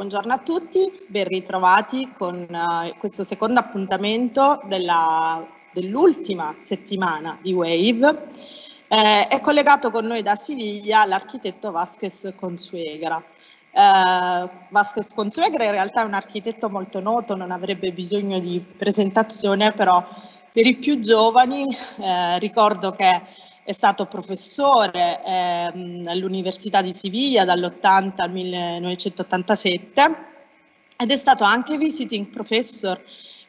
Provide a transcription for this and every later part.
buongiorno a tutti, ben ritrovati con uh, questo secondo appuntamento dell'ultima settimana di WAVE. Eh, è collegato con noi da Siviglia l'architetto Vasquez Consuegra. Eh, Vasquez Consuegra in realtà è un architetto molto noto, non avrebbe bisogno di presentazione, però per i più giovani eh, ricordo che è stato professore ehm, all'Università di Siviglia dall'80 al 1987 ed è stato anche visiting professor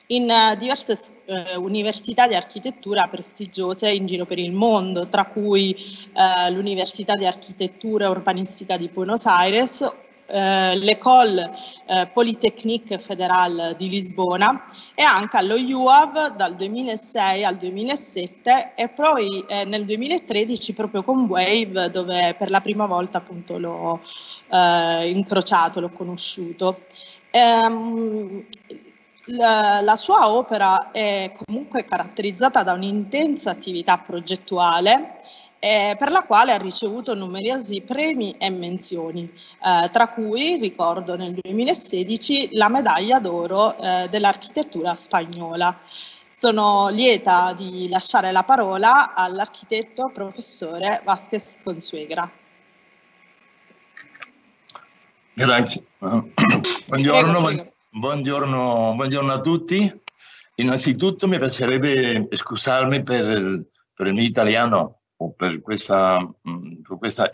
in uh, diverse uh, università di architettura prestigiose in giro per il mondo, tra cui uh, l'Università di Architettura e Urbanistica di Buenos Aires eh, l'École eh, Polytechnique Federal di Lisbona e anche allo UAV dal 2006 al 2007 e poi eh, nel 2013 proprio con Wave dove per la prima volta appunto l'ho eh, incrociato, l'ho conosciuto. Ehm, la, la, sua opera è comunque caratterizzata da un'intensa attività progettuale eh, per la quale ha ricevuto numerosi premi e menzioni, eh, tra cui ricordo nel 2016 la medaglia d'oro eh, dell'architettura spagnola. Sono lieta di lasciare la parola all'architetto professore Vasquez Consuegra. Grazie. Buongiorno, prego, buongiorno, buongiorno, a tutti. Innanzitutto mi piacerebbe scusarmi per per il mio italiano o per questa, mm, per questa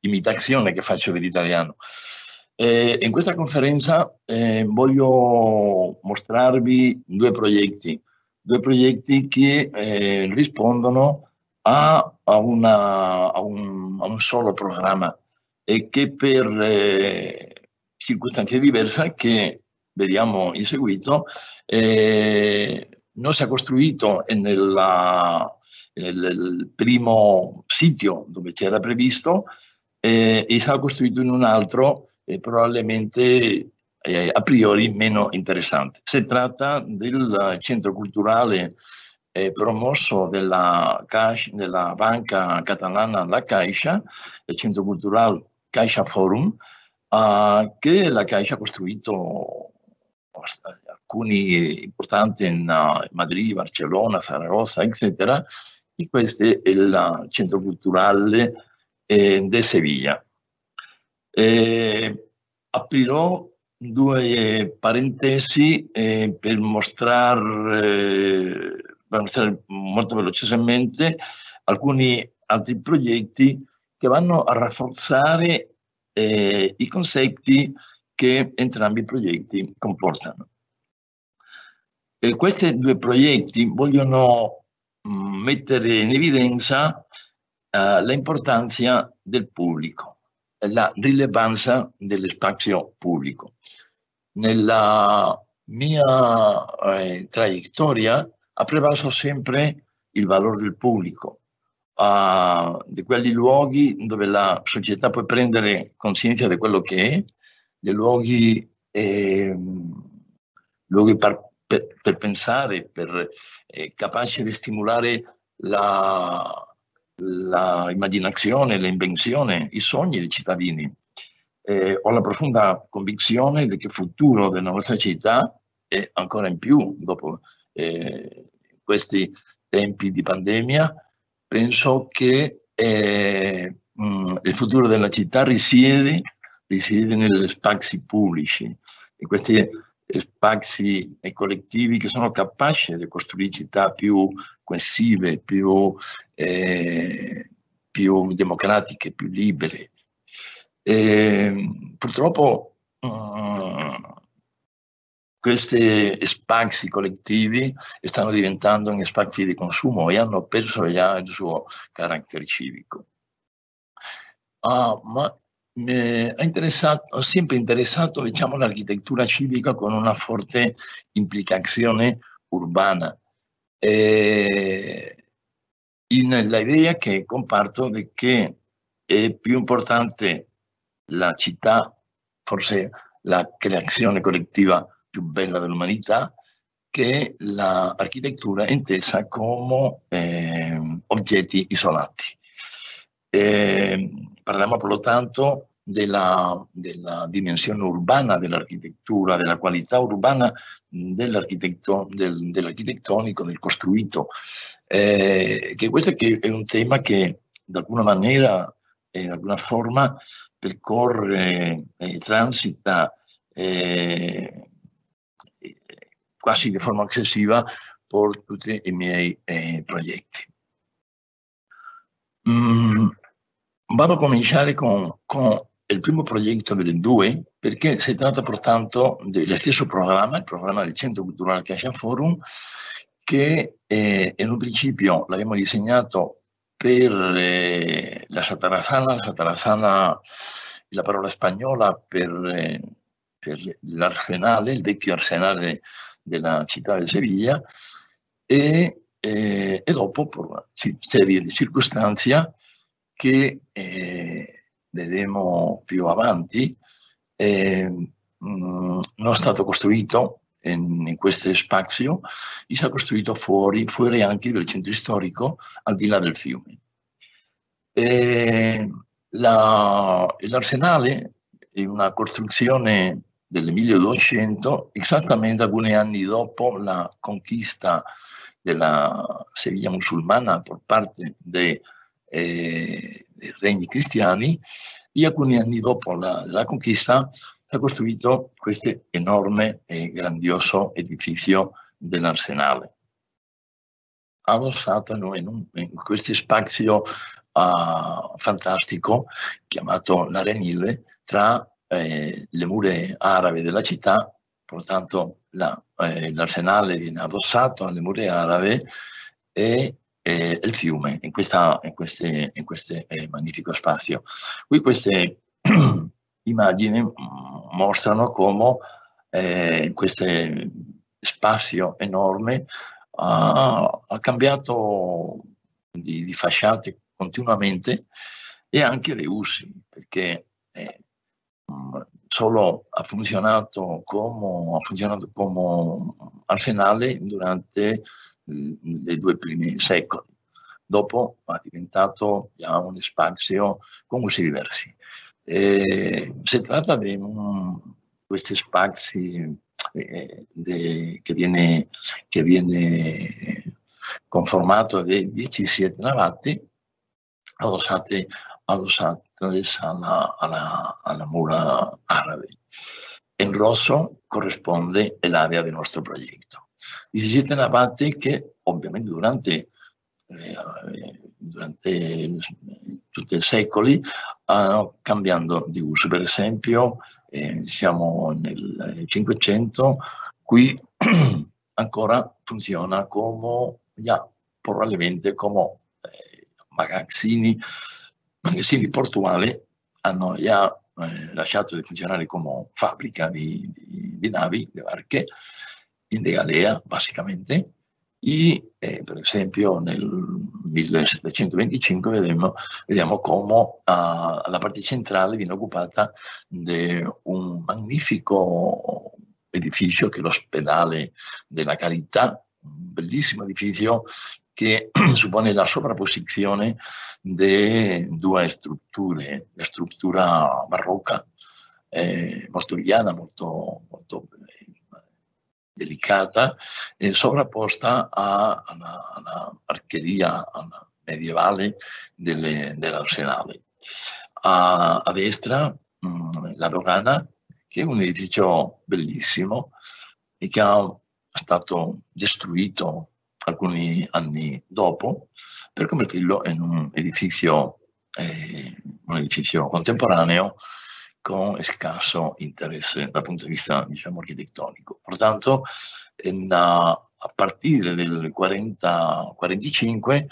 imitazione che faccio dell'italiano. Eh, in questa conferenza eh, voglio mostrarvi due progetti, due progetti che eh, rispondono a, a, una, a, un, a, un, solo programma e che per eh, circostanze diverse che vediamo in seguito eh, non si è costruito nella, il primo sito dove c'era previsto eh, e sarà costruito in un altro eh, probabilmente eh, a priori meno interessante. Si tratta del centro culturale eh, promosso della banca catalana La Caixa, il centro culturale Caixa Forum, eh, che la Caixa ha costruito alcuni importanti in uh, Madrid, Barcellona, Saragossa, eccetera, e questo è il centro culturale eh, di Sevilla. Eh, aprirò due parentesi eh, per, mostrare, per mostrare molto velocemente alcuni altri progetti che vanno a rafforzare eh, i concetti che entrambi i progetti comportano. E questi due progetti vogliono mettere in evidenza uh, l'importanza del pubblico, la rilevanza dello spazio pubblico. Nella mia eh, traiettoria ha prevalso sempre il valore del pubblico, uh, di quegli luoghi dove la società può prendere coscienza di quello che è, dei luoghi, eh, luoghi par per, per pensare, per eh, capace di stimolare la, la immaginazione, l'invenzione, i sogni dei cittadini. Eh, ho la profonda convinzione che il futuro della nostra città e ancora in più dopo eh, questi tempi di pandemia, penso che eh, mh, mm, il futuro della città risiede, risiede negli spazi pubblici. E questi spazi e collettivi che sono capaci di costruire città più coesive, più, eh, più democratiche, più libere. E, purtroppo uh, questi spazi collettivi stanno diventando spazi di consumo e hanno perso già il suo carattere civico. Ah, ma mi ho sempre interessato diciamo, l'architettura civica con una forte implicazione urbana. E in la idea che comparto di che è più importante la città, forse la creazione collettiva più bella dell'umanità, che l'architettura intesa come eh, oggetti isolati. Eh, parliamo pertanto della, della dimensione urbana dell'architettura, della qualità urbana dell'architetto, del, dell'architettonico, del costruito, eh, che questo è un tema che di alguna maniera e in alguna forma percorre e transita eh, quasi di forma eccessiva per tutti i miei eh, progetti. Mm, vado a cominciare con, con, il primo progetto delle due, perché si tratta pertanto dello stesso programma, il programma del Centro Culturale Cascia Forum, che eh, in un principio l'abbiamo disegnato per eh, la Satarazana, la Satarazana è la parola spagnola per, eh, per l'arsenale, il vecchio arsenale della città di Seviglia, e, e, e dopo per una serie di circostanze che eh, vedremo più avanti, eh, mh, non è stato costruito in, in questo spazio, è costruito fuori, fuori anche del centro storico, al di là del fiume. l'arsenale è una costruzione del 1200, esattamente alcuni anni dopo la conquista della Seviglia musulmana per parte dei, eh, dei regni cristiani e alcuni anni dopo la, la conquista ha costruito questo enorme e grandioso edificio dell'Arsenale. Addossato in, un, in questo spazio uh, fantastico chiamato l'Arenile tra eh, le mura arabe della città, pertanto l'arsenale eh, viene addossato alle mura arabe e eh, il fiume in, questa, in questo eh, magnifico spazio. Qui queste immagini mostrano come eh, questo spazio enorme ha, ha cambiato di, di, fasciate continuamente e anche le usi, perché eh, solo ha funzionato come, ha funzionato come arsenale durante i due primi secoli. Dopo è diventato già un spazio con usi diversi. Eh, si tratta di un, questi spazi eh, de, che, viene, che viene conformato di 17 navate addossati, addossati alla, alla, alla mura arabe. In rosso corrisponde l'area del nostro progetto. 17 navate che ovviamente durante eh, durante tutti i secoli hanno cambiando di uso. Per esempio, eh, siamo nel 500, qui ancora funziona come, yeah, probabilmente come eh, magazzini, magazzini portuali hanno già eh, lasciato di funzionare come fabbrica di, di, di navi, di barche, De Galea, basicamente, e eh, per esempio nel 1725 vediamo, vediamo come uh, la parte centrale viene occupata da un magnifico edificio che è l'ospedale della Carità, un bellissimo edificio che suppone la sovrapposizione di due strutture, la struttura barocca, eh, molto molto, molto delicata, eh, sovrapposta all'archeria alla medievale delle, dell'arsenale. A, a, destra mh, mm, la dogana, che è un edificio bellissimo e che è stato distrutto alcuni anni dopo per convertirlo in un edificio, eh, un edificio contemporaneo con scarso interesse dal punto di vista diciamo, architettonico. Pertanto, in, a partire del 40-45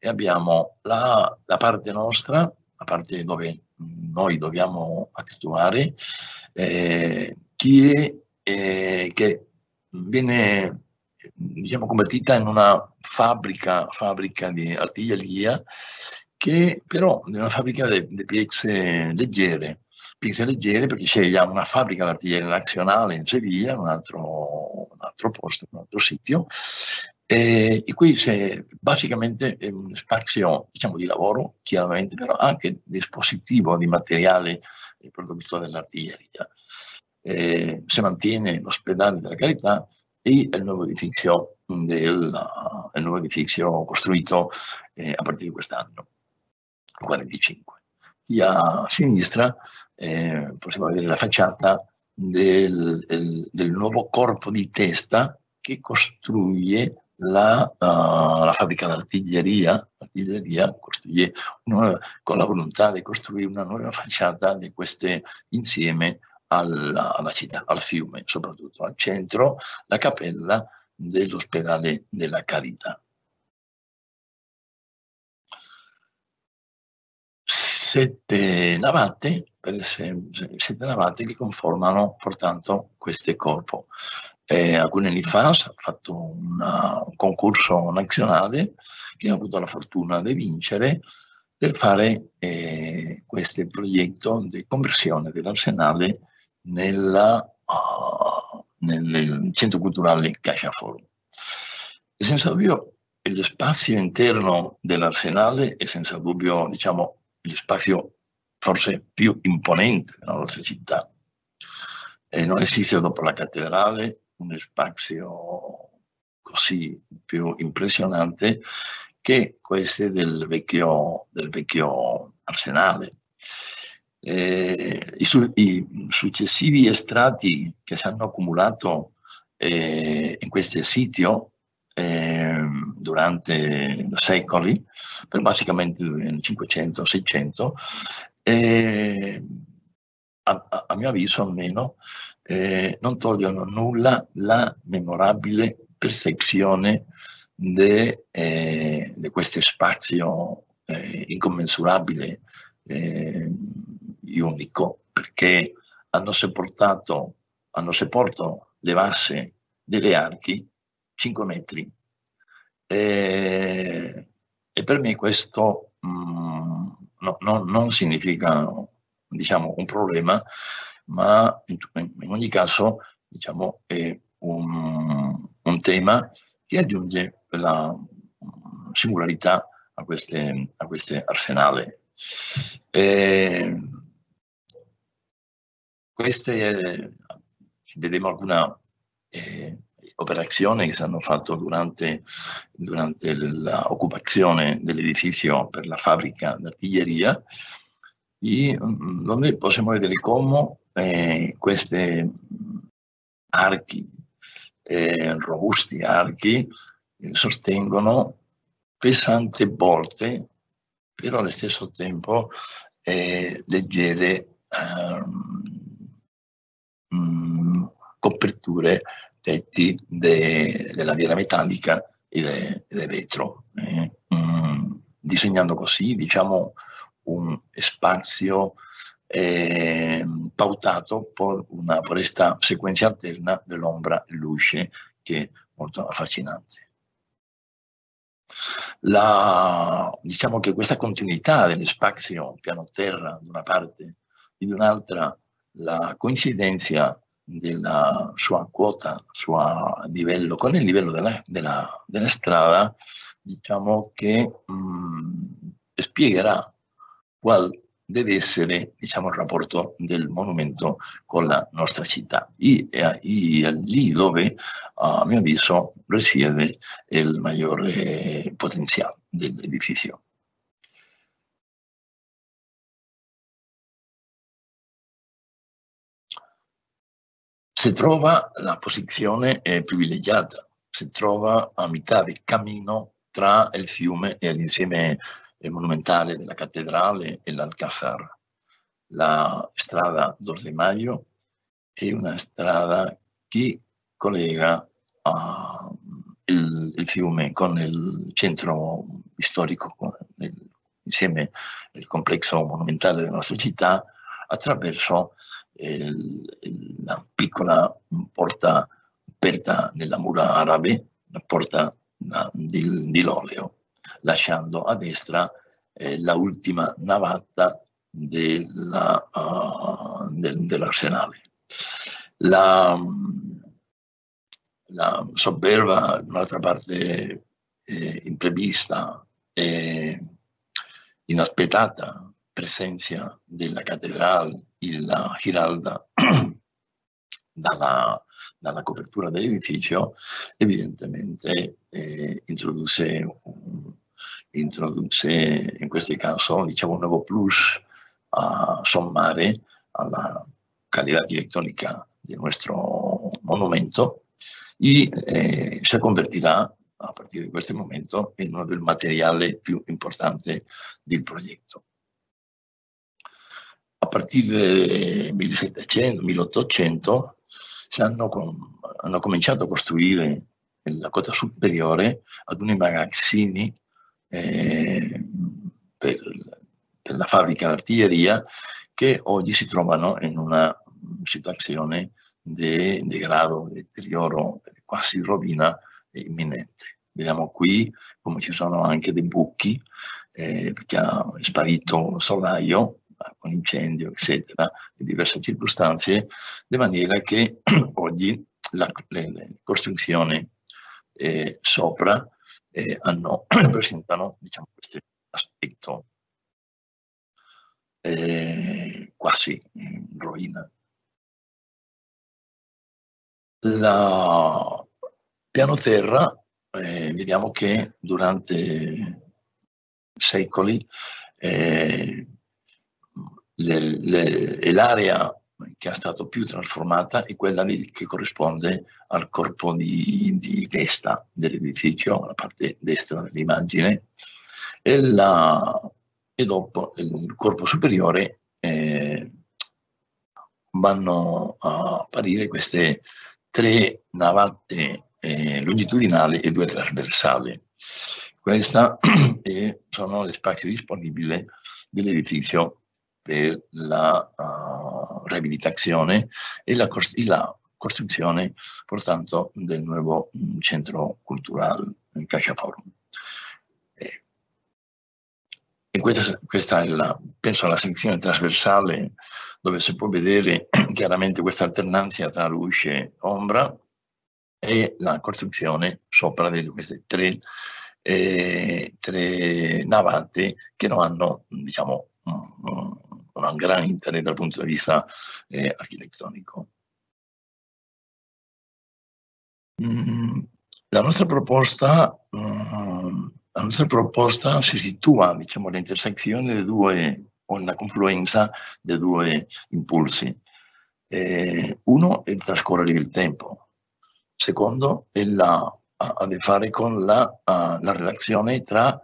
abbiamo la, la, parte nostra, la parte dove noi dobbiamo attuare, eh, che, eh, che viene diciamo, convertita in una fabbrica, fabbrica di artiglieria che però è una fabbrica di pezze leggere, pizze leggere perché c'è una fabbrica d'artiglieria nazionale in Sevilla, un altro, un altro posto, un altro sito, E, e qui c'è basicamente un spazio diciamo, di lavoro, chiaramente, però anche di espositivo di materiale prodotto dell'artiglieria. Si mantiene l'ospedale della Carità e il nuovo edificio, del, il nuovo edificio costruito eh, a partire di quest'anno, 45. Qui a sinistra eh, possiamo vedere la facciata del, del, del, nuovo corpo di testa che costruisce la, uh, la fabbrica d'artiglieria, artiglieria costruisce una, con la volontà di costruire una nuova facciata di queste insieme alla, alla città, al fiume, soprattutto al centro, la cappella dell'ospedale della Carità. Sette navate, esempio, sette navate che conformano pertanto questo corpo. Eh, alcuni anni fa ho fatto una, un concorso nazionale che ho avuto la fortuna di vincere per fare eh, questo progetto di conversione dell'arsenale uh, nel centro culturale. E senza dubbio lo spazio interno dell'arsenale è senza dubbio diciamo, lo spazio forse più imponente della nostra città. E non esiste dopo la cattedrale uno spazio così più impressionante che questo del vecchio, del vecchio arsenale. Eh, i, su, i, successivi estratti che si hanno accumulato eh, in questo sito eh, durante secoli, per basicamente nel 500-600, eh, a, a, mio avviso almeno, eh, non togliono nulla la memorabile percezione di eh, questo spazio eh, incommensurabile eh, unico perché hanno sepoltato, hanno sepolto le masse delle archi 5 metri. E, e per me questo mh, mm, no, no, non significa diciamo, un problema, ma in, in ogni caso diciamo, è un, un, tema che aggiunge la singolarità a queste, a queste arsenali. E queste, vedremo alcune eh, operazioni che si hanno fatto durante, durante l'occupazione dell'edificio per la fabbrica d'artiglieria, dove possiamo vedere come eh, questi archi, eh, robusti archi, sostengono pesanti volte, però allo stesso tempo eh, leggere um, coperture, tetti de, della viera metallica e del vetro, eh, um, disegnando così diciamo un spazio eh, pautato per una questa sequenza alterna dell'ombra e luce che è molto affascinante. La, diciamo che questa continuità dello spazio piano terra da una parte e di un'altra la coincidenza della sua quota, suo livello, con il livello della, della, della strada, diciamo che mh, mm, spiegherà qual deve essere diciamo, il rapporto del monumento con la nostra città. E, e, e lì dove, a mio avviso, risiede il maggiore potenziale dell'edificio. Si trova la posizione eh, privilegiata, si trova a metà del cammino tra il fiume e l'insieme eh, monumentale della cattedrale e l'Alcázar. La strada d'Or de Mayo è una strada che collega uh, il, il, fiume con il centro storico, con il, insieme al complesso monumentale della nostra città, attraverso la piccola porta aperta nella mura arabe, la porta di, di Loleo, lasciando a destra eh, la navata della, uh, del, dell'arsenale. La, sobberva, un'altra parte eh, imprevista e inaspettata presenza della cattedrale, la Giralda, dalla, dalla, copertura dell'edificio, evidentemente eh, introduce, un, introduce, in questo caso diciamo, un nuovo plus a sommare alla calidad arquitectónica de nuestro monumento y eh, se convertirà a partir di questo momento in uno del materiale più importante del progetto. A partire del 1700-1800 si hanno, hanno, cominciato a costruire la quota superiore alcuni magazzini eh, per, per, la fabbrica d'artiglieria che oggi si trovano in una situazione di degrado, di deterioro, quasi rovina imminente. Vediamo qui come ci sono anche dei buchi, eh, perché è sparito il solaio con incendio, eccetera, in diverse circostanze, di maniera che oggi la, le, le, costruzioni eh, sopra eh, hanno, presentano diciamo, questo aspetto eh, quasi in rovina. La piano terra, eh, vediamo che durante secoli eh, l'area che è stata più trasformata è quella che corrisponde al corpo di, di testa dell'edificio, la parte destra dell'immagine, e la, e dopo il corpo superiore eh, vanno a apparire queste tre navate eh, longitudinali e due trasversali. Questi sono gli spazi disponibili dell'edificio per la uh, riabilitazione e la, la, costruzione, portanto, del nuovo mm, centro culturale Caixa Forum. Eh, e questa, questa, è la, penso la sezione trasversale dove si può vedere chiaramente questa alternanza tra luce e ombra e la costruzione sopra di queste tre, eh, tre navate che non hanno diciamo, un, gran interesse dal punto di vista eh, architettonico. Mm, la nostra proposta mm, la nostra proposta si situa diciamo, all'intersezione dei due, o nella confluenza dei due impulsi. Eh, uno è il trascorrere del tempo, secondo è la, ha a che fare con la, uh, la relazione tra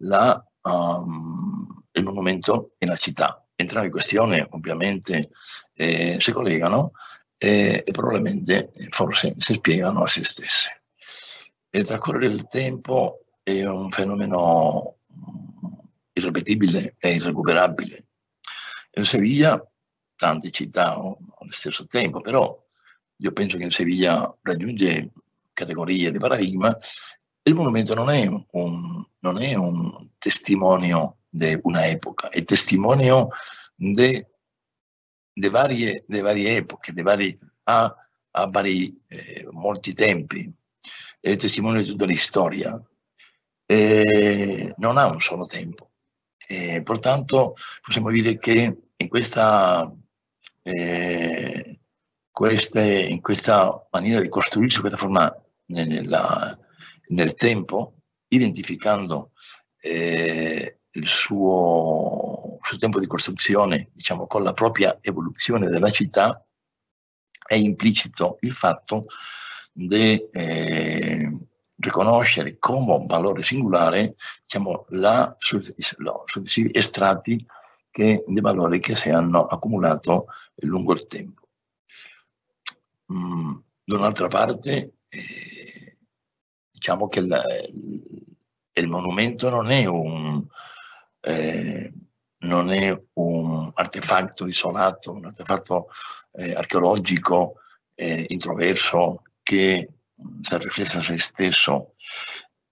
la, um, il monumento e la città. Entrambe questioni ovviamente eh, si collegano eh, e probabilmente forse si spiegano a se stesse. Il trascorrere del tempo è un fenomeno irripetibile e irrecuperabile. In Sevilla tante città allo stesso tempo, però io penso che in Sevilla raggiunge categorie di paradigma. Il monumento non è un, non è un testimonio di una epoca, è testimonio di varie, varie, epoche, de vari, a, a vari, eh, molti tempi, è testimonio di tutta la storia eh, non ha un solo tempo. Eh, pertanto possiamo dire che in questa, eh, queste, in questa maniera di costruirsi questa forma nella, nel tempo, identificando eh, il suo, suo, tempo di costruzione, diciamo, con la propria evoluzione della città, è implicito il fatto di eh, riconoscere come valore singolare diciamo, la, successivi estratti che, dei valori che si hanno accumulato lungo il tempo. Mm, da un'altra parte, eh, diciamo che la, il monumento non è un, eh, non è un artefatto isolato, un artefatto eh, archeologico eh, introverso che si riflessa a se stesso,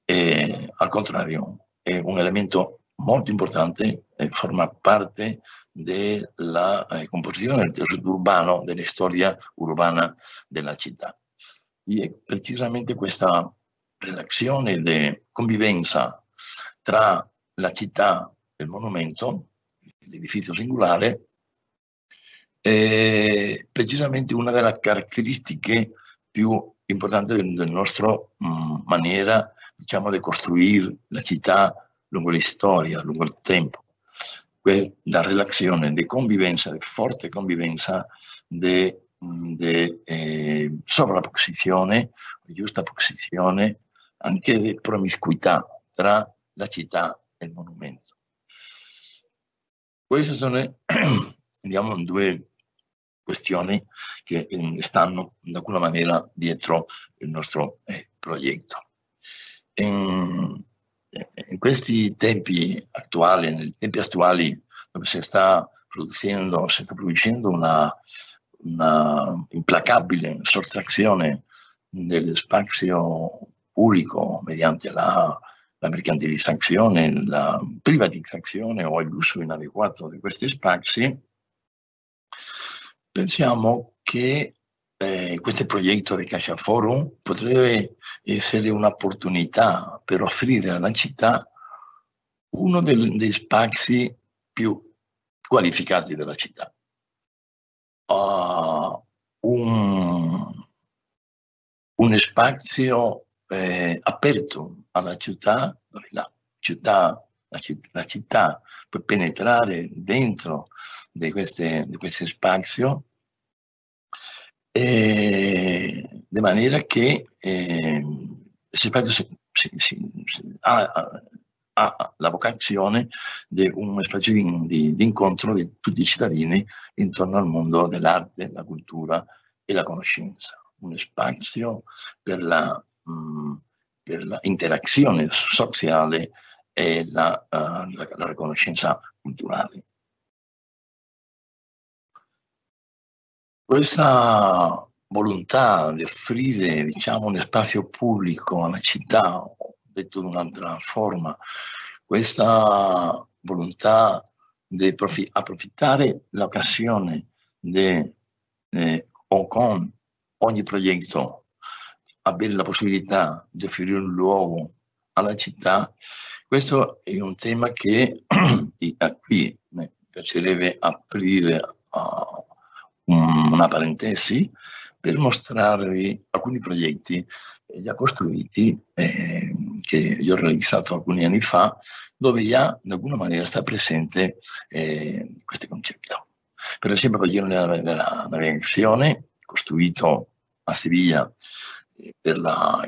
e, al contrario, è un elemento molto importante, eh, forma parte della eh, composizione del tessuto urbano, della storia urbana della città. è precisamente questa relazione di convivenza tra la città e il monumento, l'edificio singolare, è precisamente una delle caratteristiche più importanti della nostra mm, maniera diciamo, di costruire la città lungo la storia, lungo il tempo. La relazione di convivenza, di forte convivenza, di de eh, sovrapposizione, giusta posizione, anche di promiscuità tra la città e il monumento. Queste sono, diciamo, due questioni che eh, stanno in alcuna maniera dietro il nostro eh, progetto. In, in, questi tempi attuali, nei tempi attuali dove si sta producendo, si sta producendo una, una implacabile sottrazione dello spazio pubblico mediante la, la mercantilizzazione, la privatizzazione o l'uso inadeguato di questi spazi, pensiamo che eh, questo progetto di Caixa Forum potrebbe essere un'opportunità per offrire alla città uno dei, dei spazi più qualificati della città. Uh, un, un, spazio eh, aperto alla città, la città, la città, la città può penetrare dentro di, queste, di questo spazio eh, di maniera che eh, questo spazio si, si, si, ha, ha la vocazione di una specie di, di, di, incontro di tutti i cittadini intorno al mondo dell'arte, la cultura e la conoscenza. Uno spazio per la, mh, mm, per la interazione sociale e la, uh, la, la riconoscenza culturale. Questa volontà di offrire diciamo, un spazio pubblico alla città detto in un'altra forma, questa volontà di approfittare l'occasione di eh, con ogni progetto avere la possibilità di offrire un luogo alla città, questo è un tema che a qui mi piacerebbe aprire una parentesi per mostrarvi alcuni progetti già costruiti eh, che io ho realizzato alcuni anni fa, dove già in alcuna maniera sta presente eh, questo concetto. Per esempio, il padiglione della, navigazione, costruito a Siviglia per la,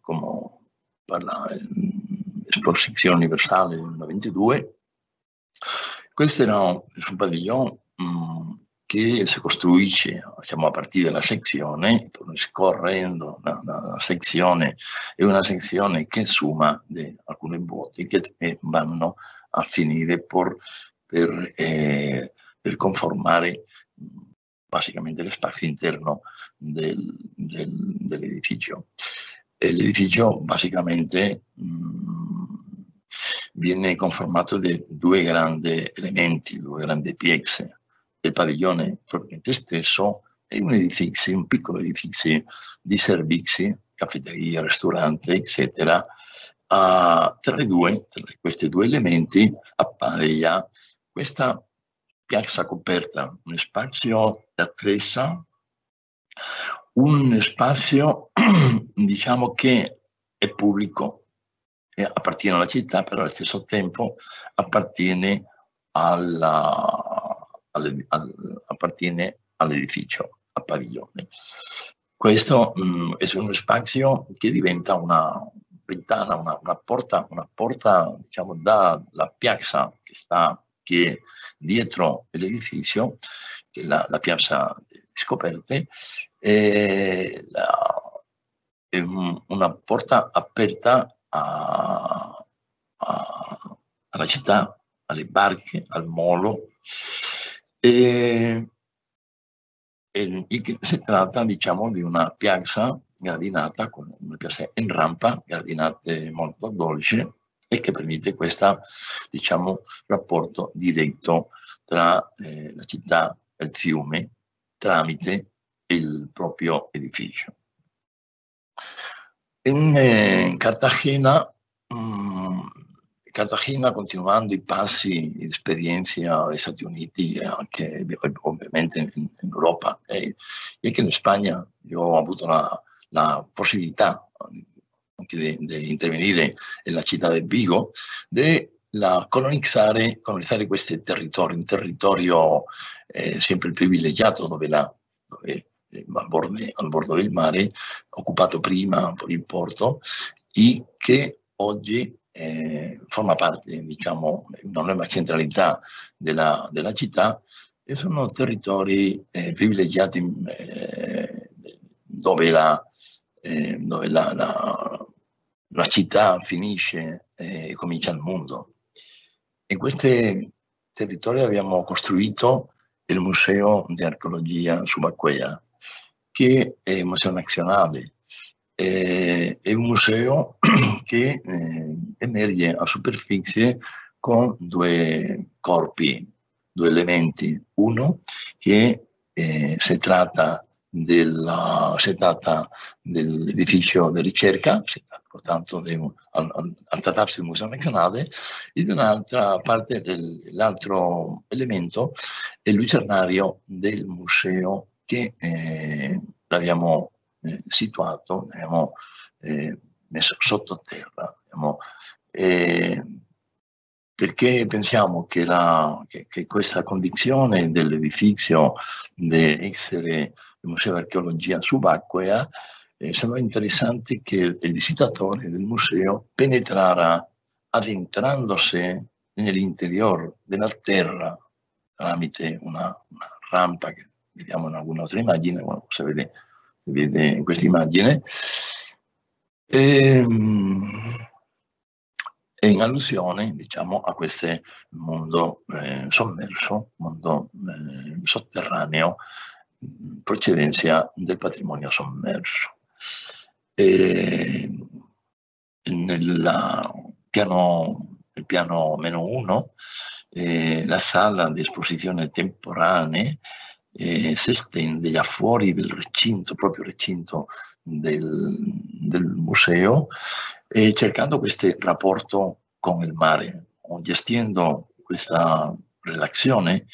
come, per l'esposizione universale del 92, questo era un, padiglione mm, che si costruisce diciamo, a partire dalla sezione, scorrendo la, sezione, è una sezione che suma di alcuni vuoti che vanno a finire per, per, eh, per conformare basicamente lo spazio interno del, del, dell'edificio. L'edificio basicamente mh, viene conformato da due grandi elementi, due grandi piexe del padiglione propriamente stesso e un edificio, un piccolo edificio di servizi, caffetteria, ristorante, eccetera. Uh, tra, due, tra questi due elementi appare già questa piazza coperta, un spazio d'attrezza, un spazio diciamo che è pubblico, appartiene alla città, però allo stesso tempo appartiene alla, alle, al, appartiene all'edificio, al padiglione. Questo mh, mm, è uno spazio che diventa una ventana, una, una porta, una porta diciamo, dalla piazza che sta che dietro l'edificio, che è la, la piazza scoperte, la, una porta aperta a, a, alla città, alle barche, al molo, e, e, si tratta diciamo di una piazza gradinata, con una piazza in rampa, gradinate molto dolce e che permette questo diciamo, rapporto diretto tra eh, la città e il fiume tramite il proprio edificio. In eh, Cartagena, mh, Cartagena continuando i passi di esperienza agli Stati Uniti e anche ovviamente in, in Europa e anche in Spagna, io ho avuto la, la possibilità anche di, intervenire nella città di Vigo, di colonizzare, colonizzare questi territori, un territorio eh, sempre privilegiato dove, la, dove eh, al, borde, al bordo del mare, occupato prima per il porto, e che oggi eh, forma parte, diciamo, di una nuova centralità della, della città e sono territori eh, privilegiati eh, dove, la, eh, dove la, la, la, città finisce e comincia il mondo. In questi territori abbiamo costruito il Museo di Archeologia Subacquea, che è un museo nazionale, è un museo che eh, emerge a superficie con due corpi, due elementi. Uno che eh, si tratta della, si dell'edificio di ricerca, si tratta pertanto al, al, del Museo Nazionale, e da un'altra parte l'altro elemento è il lucernario del museo che eh, l'abbiamo eh, situato, l'abbiamo eh, messo sottoterra. Eh, perché pensiamo che, la, che, che questa condizione dell'edificio di essere il Museo di Archeologia subacquea eh, sembra interessante che il visitatore del museo penetrara addentrandosi nell'interior della terra tramite una, una rampa che vediamo in alguna altra immagine, bueno, se vede, si vede in questa immagine, e, ehm, in allusione diciamo, a questo mondo eh, sommerso, mondo eh, sotterraneo, procedenza del patrimonio sommerso. E nel piano, nel piano meno 1 eh, la sala di esposizione temporanee eh, si estende già fuori del recinto, proprio recinto del, del museo, eh, cercando questo rapporto con il mare, gestendo questa relazione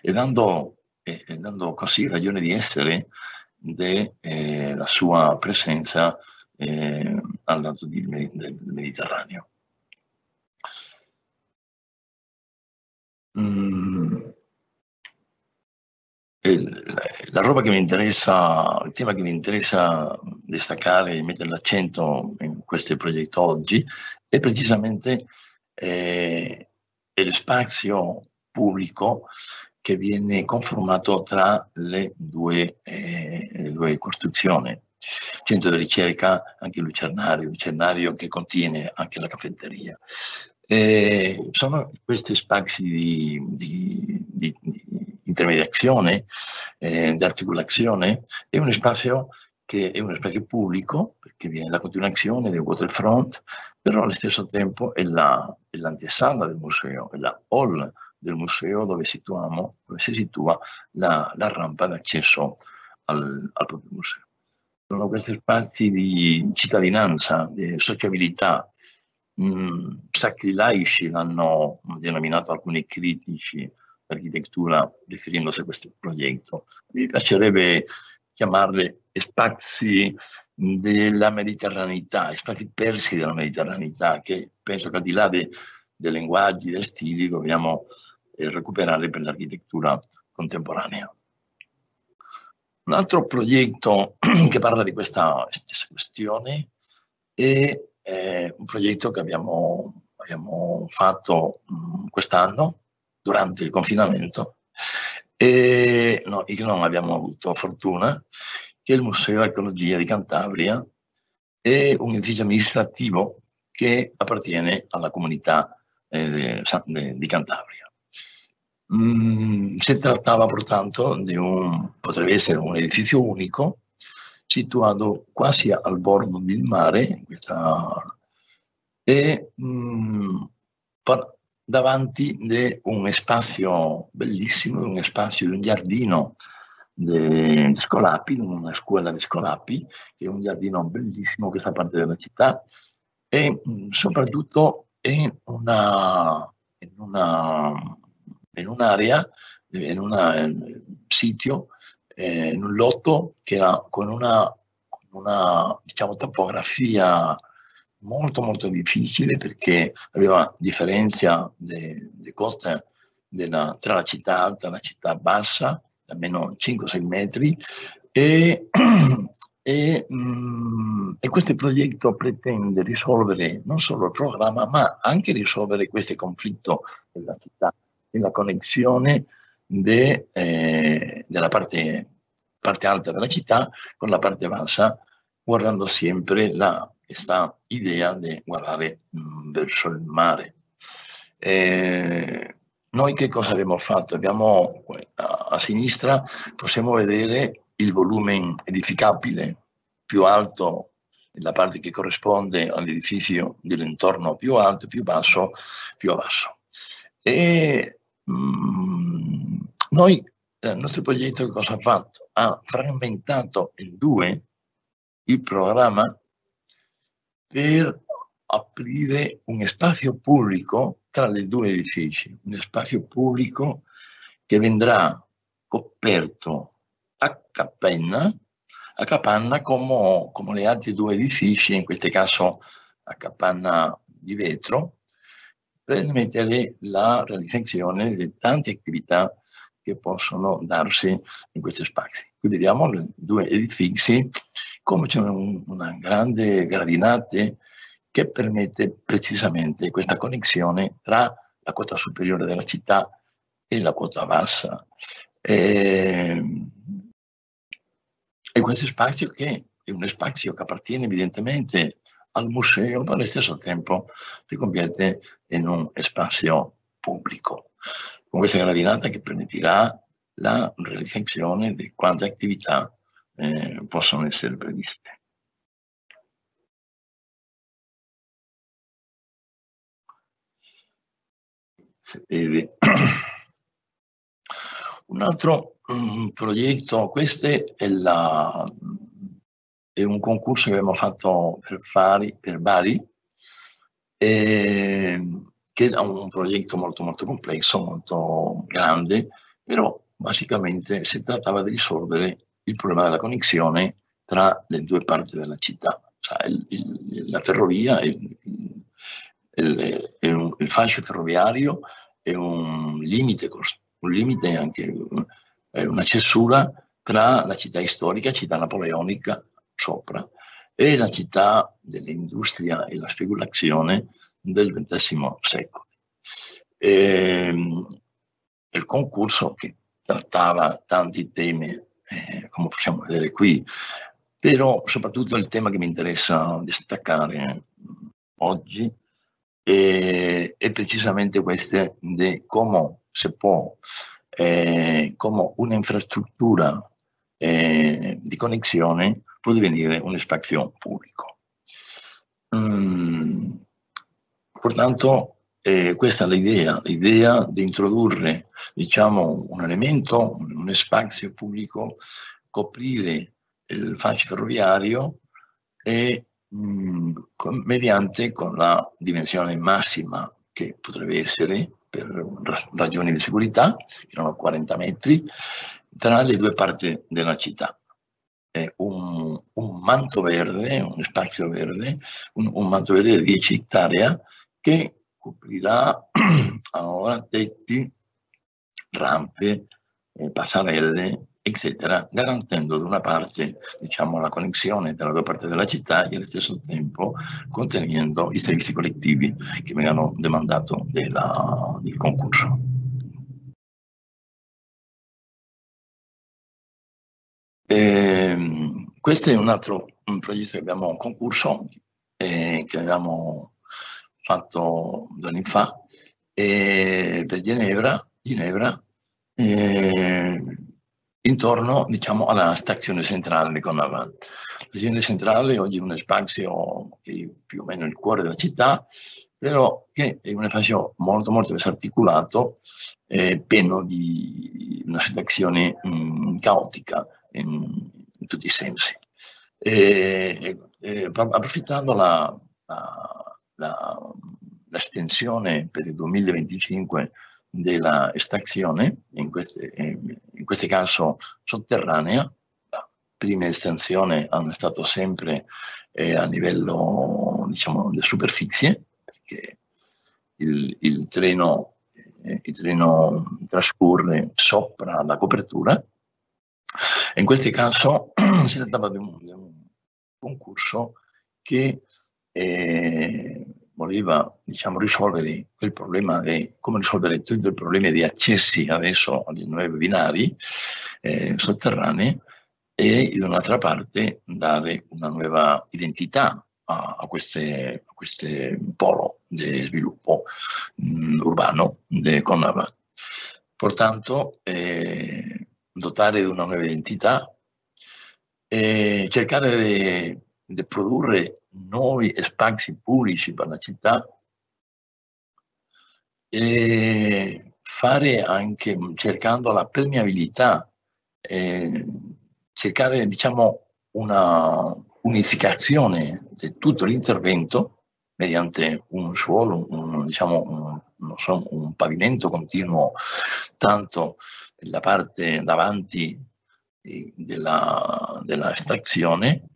e dando, eh, dando così ragione di essere della eh, sua presenza eh, al lato del Mediterraneo. Mm la roba che mi interessa, il tema che mi interessa destaccare e mettere l'accento in questo progetto oggi è precisamente eh, lo spazio pubblico che viene conformato tra le due, eh, le due costruzioni. Centro di ricerca, anche Lucernario, Lucernario che contiene anche la caffetteria. Eh, sono questi spazi di, di, di, di intermediazione, eh, di articolazione, è uno spazio che è uno spazio pubblico, perché viene la continuazione del waterfront, però allo stesso tempo è, la, del museo, è la hall del museo dove, situiamo, dove si situa la, la rampa d'accesso al, al proprio museo. Sono questi spazi di cittadinanza, di sociabilità, mh, mm, sacri laici l'hanno denominato alcuni critici architettura riferendosi a questo progetto. Mi piacerebbe chiamarle spazi della mediterraneità, spazi persi della mediterraneità, che penso che al di là de, dei linguaggi, dei stili, dobbiamo eh, recuperare per l'architettura contemporanea. Un altro progetto che parla di questa stessa questione è eh, un progetto che abbiamo, abbiamo fatto quest'anno, durante il confinamento e no, che non abbiamo avuto fortuna, che il Museo Archeologia di Cantabria è un edificio amministrativo che appartiene alla comunità eh, di Cantabria. Mm, si trattava pertanto di un, potrebbe essere un edificio unico, situato quasi al bordo del mare, questa, e mm, davanti di un spazio bellissimo, un spazio, un giardino di Scolapi, una scuola di Scolapi, che è un giardino bellissimo in questa parte della città, e soprattutto in una, in una in un'area, in un sito, eh, in un lotto che era con una, con una diciamo, topografia molto molto difficile perché aveva differenza di coste della, tra la città alta e la città bassa, almeno 5-6 metri, e, e, mm, e, questo progetto pretende risolvere non solo il programma, ma anche risolvere questo conflitto della città la connessione de, eh, della parte, parte alta della città con la parte bassa, guardando sempre la, questa idea di guardare mh, mm, verso il mare. Eh, noi che cosa abbiamo fatto? Abbiamo a, a sinistra possiamo vedere il volume edificabile più alto la parte che corrisponde all'edificio dell'entorno più alto, più basso, più basso. E mm, noi, il nostro progetto cosa ha fatto? Ha frammentato in due il programma per aprire un spazio pubblico tra le due edifici, un spazio pubblico che vendrà coperto a capanna, a capanna come, come gli altri due edifici, in questo caso a capanna di vetro, permettere la realizzazione di tante attività che possono darsi in questi spazi. Qui vediamo i due edifici, come c'è un, una grande gradinate che permette precisamente questa connessione tra la quota superiore della città e la quota bassa. E, e questo spazio che è un spazio che appartiene evidentemente al museo, ma allo stesso tempo si convierte in un spazio pubblico, con questa gradinata che permetterà la realizzazione di quante attività eh, possono essere previste. Un altro um, progetto, questo è la, è un concorso che abbiamo fatto per, Fari, per Bari, eh, che è un progetto molto molto complesso, molto grande, però basicamente si trattava di risolvere il problema della connessione tra le due parti della città, cioè il, il, la ferrovia, il, il, fascio ferroviario è un limite, un limite anche una cessura tra la città storica, città napoleonica, sopra, e la città dell'industria e la speculazione del XX secolo. E, ehm, il concorso che trattava tanti temi, eh, come possiamo vedere qui, però soprattutto il tema che mi interessa destaccare oggi è, è precisamente questo di come si può, eh, come un'infrastruttura eh, di connessione può divenire un spazio pubblico. Mm, pertanto eh, questa è l'idea, l'idea di introdurre diciamo, un elemento, un spazio pubblico, coprire il fascio ferroviario e mh, con, mediante con la dimensione massima che potrebbe essere per ragioni di sicurezza, che erano 40 metri, tra le due parti della città. Un, un, manto verde, un spazio verde, un, un manto verde di 10 ettari che coprirà ora tetti, rampe, eh, passarelle, eccetera, garantendo da una parte diciamo, la connessione tra le due parti della città e allo stesso tempo contenendo i servizi collettivi che vengono demandati del concorso. E, ehm, questo è un altro un progetto che abbiamo concorso eh, che abbiamo fatto due anni fa eh, per Ginevra, Ginevra eh, intorno diciamo, alla stazione centrale di Connavan. La stazione centrale oggi è uno spazio che è più o meno il cuore della città però che è un spazio molto molto disarticolato, eh, pieno di una situazione mh, mm, caotica in, in, tutti i sensi. E, e, approfittando la, la, la, l'estensione per il 2025 della estrazione, in, in questo caso sotterranea, la prima estensione hanno stato sempre eh, a livello diciamo, di superficie, perché il, il, treno, eh, il treno trascorre sopra la copertura. In questo caso si trattava di un, di un concorso che eh, voleva diciamo, risolvere quel problema di come risolvere tutti i problemi di accessi adesso agli nuovi binari eh, sotterranei e da un'altra parte dare una nuova identità a, a, queste, a queste polo di sviluppo mh, mm, urbano di Conrad. Pertanto eh, dotare di una nuova identità e cercare di produrre nuovi spazi pubblici per la città e fare anche cercando la permeabilità, cercare diciamo una unificazione di tutto l'intervento mediante un suolo, un, diciamo, un, so, un pavimento continuo, tanto la parte davanti della, della estrazione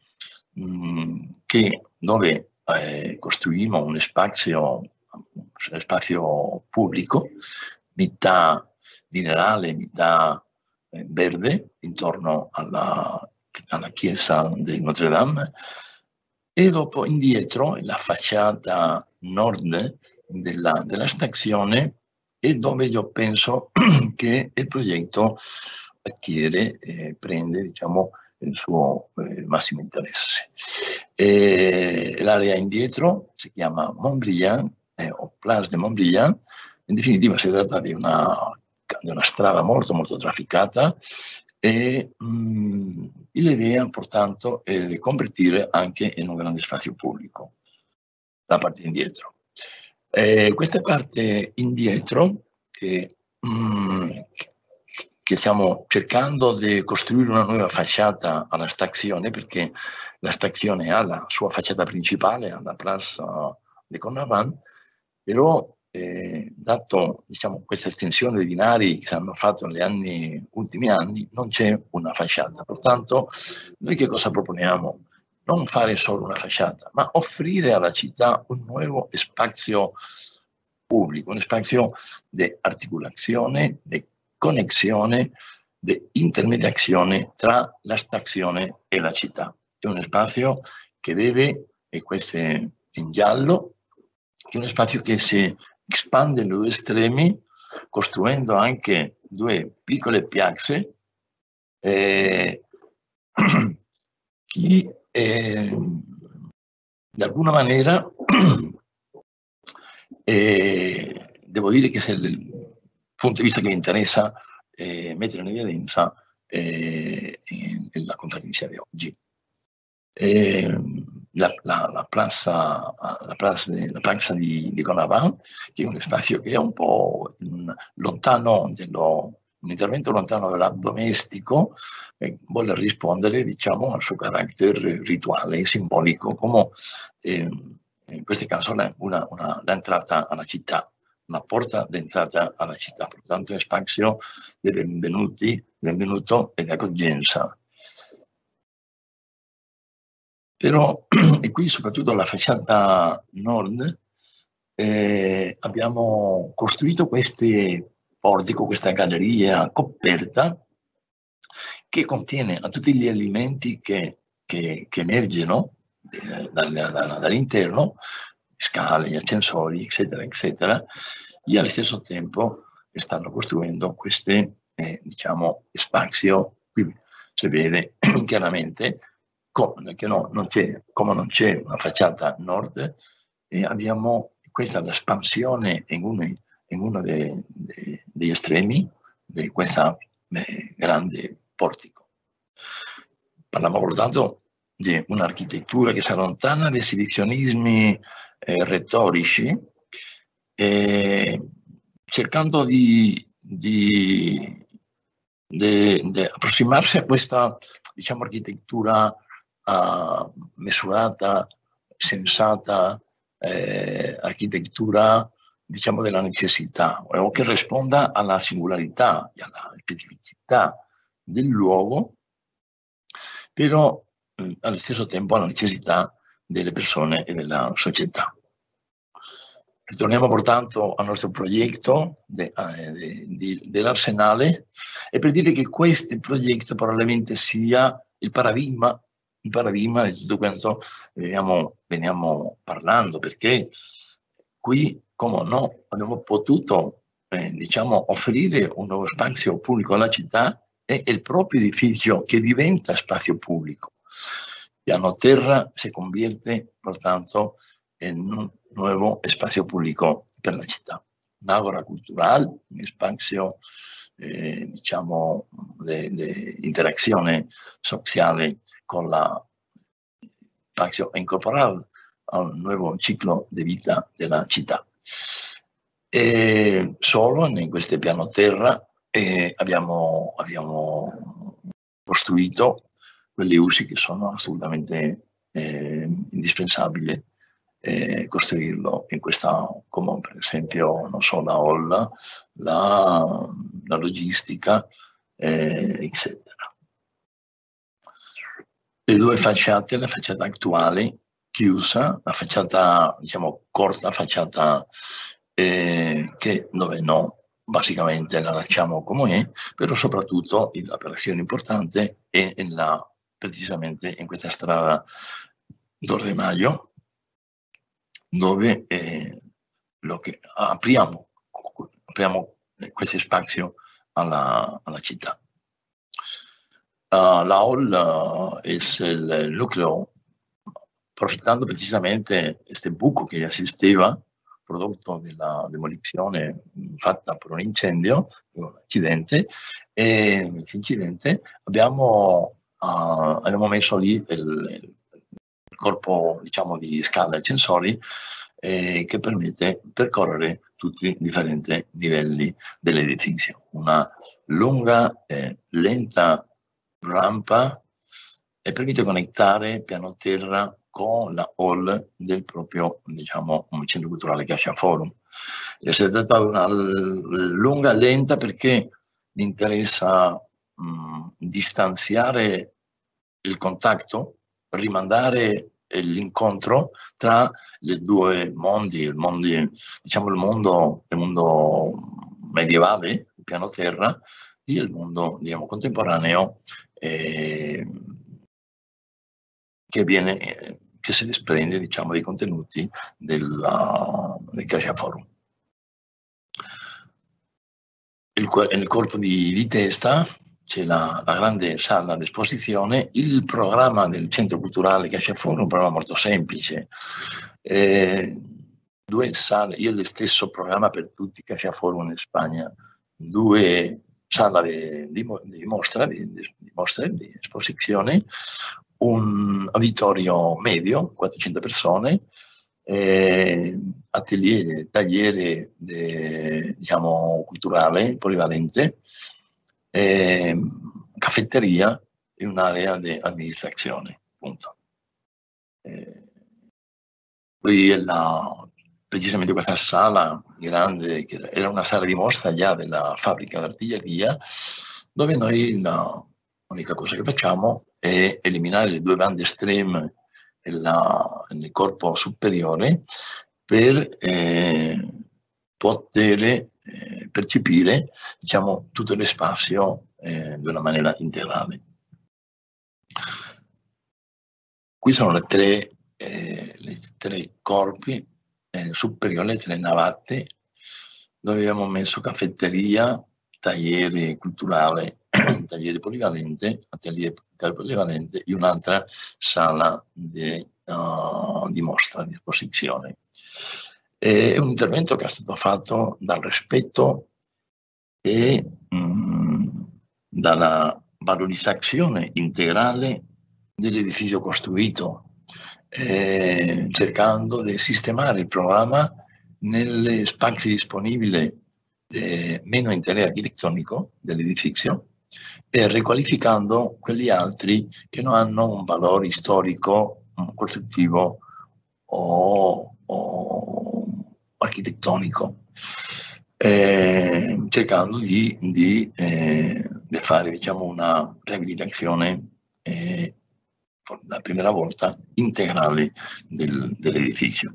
Mm, che dove eh, costruimos un spazio, un spazio pubblico, metà minerale, metà eh, verde, intorno alla, alla chiesa di Notre Dame, e dopo indietro la facciata nord della, della stazione è dove io penso che il progetto acquiere e prende diciamo, il suo eh, massimo interesse. l'area indietro si chiama Montbriand, eh, o Place de Montbriand, in definitiva si tratta di una, di una strada molto molto trafficata e l'idea pertanto è di convertire anche in un grande spazio pubblico la parte indietro. Eh, questa parte indietro che, mm, che stiamo cercando di costruire una nuova facciata alla stazione perché la stazione ha la sua facciata principale alla Plaza de Connavan, però eh, dato diciamo, questa estensione dei binari che si hanno fatto negli anni, ultimi anni, non c'è una facciata. Pertanto noi che cosa proponiamo? Non fare solo una facciata, ma offrire alla città un nuovo spazio pubblico, un spazio di articolazione, di connessione di intermediazione tra la stazione e la città. È uno spazio che deve, e questo è in giallo, è uno spazio che si espande in due estremi, costruendo anche due piccole piazze eh, che eh, di alguna maniera eh, devo dire che se punto di vista che mi interessa eh, mettere in evidenza eh, la contraddittoria di oggi. Eh, la, la, la, plaza, la, plaza, la plaza di, che è uno spazio che è un po' lontano dello, un intervento lontano dal domestico, eh, vuole rispondere diciamo, al suo carattere rituale, simbolico, come eh, in questo caso l'entrata alla città una porta d'entrata alla città, pertanto è spazio di benvenuti, benvenuto ed accoglienza. Però, e qui soprattutto la facciata nord, eh, abbiamo costruito questi portico, questa galleria coperta che contiene tutti gli elementi che, che, che emergono eh, dall'interno, scale, ascensori, eccetera, eccetera, e allo stesso tempo stanno costruendo queste, eh, diciamo, spazio, qui. Si vede chiaramente come, che no, non come non c'è una facciata nord, e abbiamo questa l'espansione in uno, in uno dei, dei, degli estremi di questa eh, grande portico. Parliamo pertanto di un'architettura che si allontana dai silizionismi eh, retorici eh, cercando di, di, di, di, approssimarsi a questa diciamo, architettura uh, mesurata, sensata, eh, architettura diciamo, della necessità o che risponda alla singolarità e alla specificità del luogo, però eh, allo stesso tempo alla necessità delle persone e della società. Ritorniamo pertanto al nostro progetto eh, de, de, dell'Arsenale e per dire che questo progetto probabilmente sia il paradigma, il paradigma di tutto quanto veniamo, veniamo parlando, perché qui, come no, abbiamo potuto eh, diciamo, offrire un nuovo spazio pubblico alla città e il proprio edificio che diventa spazio pubblico. Piano terra si convierte, pertanto, in un nuovo spazio pubblico per la città. Un'agora cultural, un spazio, eh, diciamo, di interazione sociale con la spazio incorporato a un nuovo ciclo di vita della città. E solo in questo piano terra eh, abbiamo, abbiamo, costruito quelli usi che sono assolutamente eh, indispensabili eh, costruirlo in questa, come per esempio, non so, la hall, la, la logistica, eh, eccetera. Le due facciate, la facciata attuale chiusa, la facciata, diciamo, corta, facciata eh, che dove no, basicamente la lasciamo come è, però soprattutto l'operazione importante è in la, precisamente in questa strada d'Orde Maio, dove eh, apriamo, apriamo questo spazio alla, alla città. Uh, la hall uh, è il nucleo, approfittando precisamente questo buco che assisteva, prodotto della demolizione fatta per un incendio, un accidente, e questo incidente abbiamo, uh, abbiamo messo lì il, corpo diciamo, di scala sensori eh, che permette percorrere tutti i differenti livelli dell'edificio. Una lunga e lenta rampa e permette connettare piano terra con la hall del proprio diciamo, centro culturale Cascia Forum. È di una lunga lenta perché mi interessa mh, distanziare il contatto, rimandare l'incontro tra i due mondi, il mondo, diciamo il mondo, il mondo medievale, il piano terra, e il mondo diciamo, contemporaneo eh, che, viene, che si desprende diciamo, dei contenuti della, del Cascia Forum. Il, il corpo di, di testa c'è la, la, grande sala d'esposizione, il programma del centro culturale fuori è un programma molto semplice. Eh, due sale, io lo stesso programma per tutti che esce fuori in Spagna, due sale di, di, mostra, di, di mostre, di esposizione, un auditorio medio, 400 persone, eh, atelier, tagliere de, diciamo, culturale polivalente, eh, caffetteria e un'area di amministrazione. Punto. Eh, poi la, precisamente questa sala grande, che era una sala di mostra già della fabbrica d'artiglieria, dove noi l'unica cosa che facciamo è eliminare le due bande estreme nel corpo superiore per eh, poter eh, percepire diciamo, tutto lo spazio eh, di una maniera integrale. Qui sono le tre, eh, le tre corpi eh, superiori, le tre navate, dove abbiamo messo caffetteria, tagliere culturale, tagliere polivalente, atelier polivalente e un'altra sala di, uh, di mostra, di esposizione. È un intervento che è stato fatto dal rispetto e mm, dalla valorizzazione integrale dell'edificio costruito, eh, cercando di sistemare il programma negli spazi disponibili eh, meno interesse architettonico dell'edificio e riqualificando quelli altri che non hanno un valore storico, costruttivo o, o architettonico, eh, cercando di, di, eh, di, fare diciamo, una riabilitazione eh, la prima volta integrale del, dell'edificio.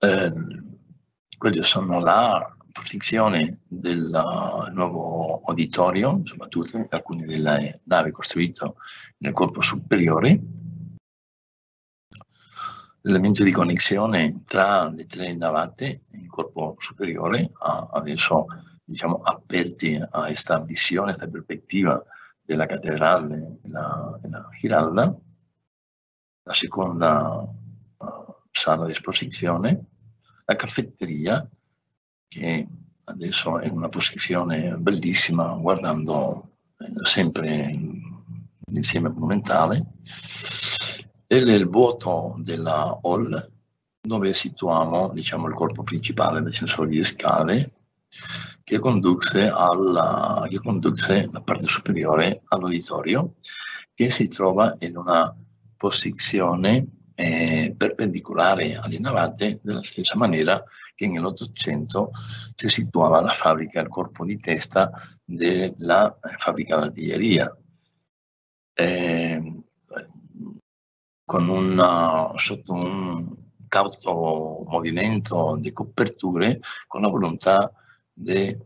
Eh, quelle sono la posizione del nuovo auditorio, soprattutto alcune delle navi costruite nel corpo superiore, l'elemento di connessione tra le tre navate, il corpo superiore, adesso diciamo, aperti a questa visione, a questa prospettiva della cattedrale e la, la Giralda, la seconda uh, sala di esposizione, la caffetteria, che adesso è in una posizione bellissima, guardando eh, sempre l'insieme monumentale, e il vuoto della hall, dove situiamo diciamo, il corpo principale dei sensori di scale, che condusse, alla, che condusse la parte superiore all'uditorio, che si trova in una posizione eh, perpendicolare alle navate, della stessa maniera che nell'Ottocento si situava la fabbrica, il corpo di testa della fabbrica d'artiglieria. Eh, con una, sotto un cauto movimento di coperture, con la volontà di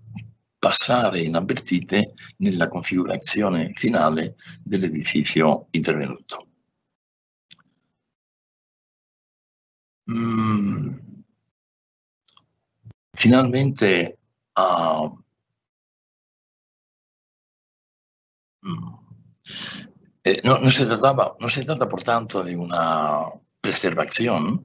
passare inavvertite nella configurazione finale dell'edificio intervenuto. Mm. Finalmente uh, eh, no, se trataba, no se trata por tanto de una preservazione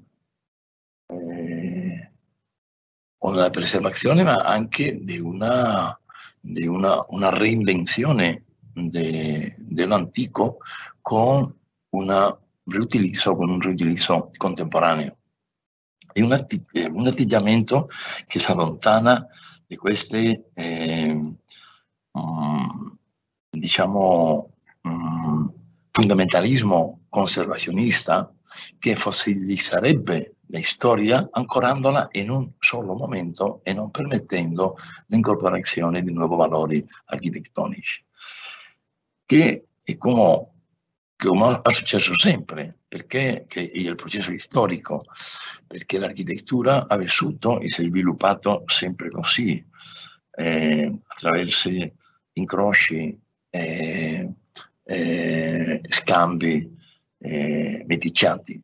o della preservazione, ma anche di una, di una, una reinvenzione de, dell'antico con, una riutilizzo, con un riutilizzo contemporaneo. È un, un atteggiamento che si allontana di queste, eh, um, diciamo, um, fondamentalismo conservazionista che fossilizzerebbe la storia ancorandola in un solo momento e non permettendo l'incorporazione di nuovi valori architettonici. Che è come, come è successo sempre, perché il processo storico, perché l'architettura ha vissuto e si è sviluppato sempre così, eh, attraverso incroci, eh, eh, scambi eh, meticciati.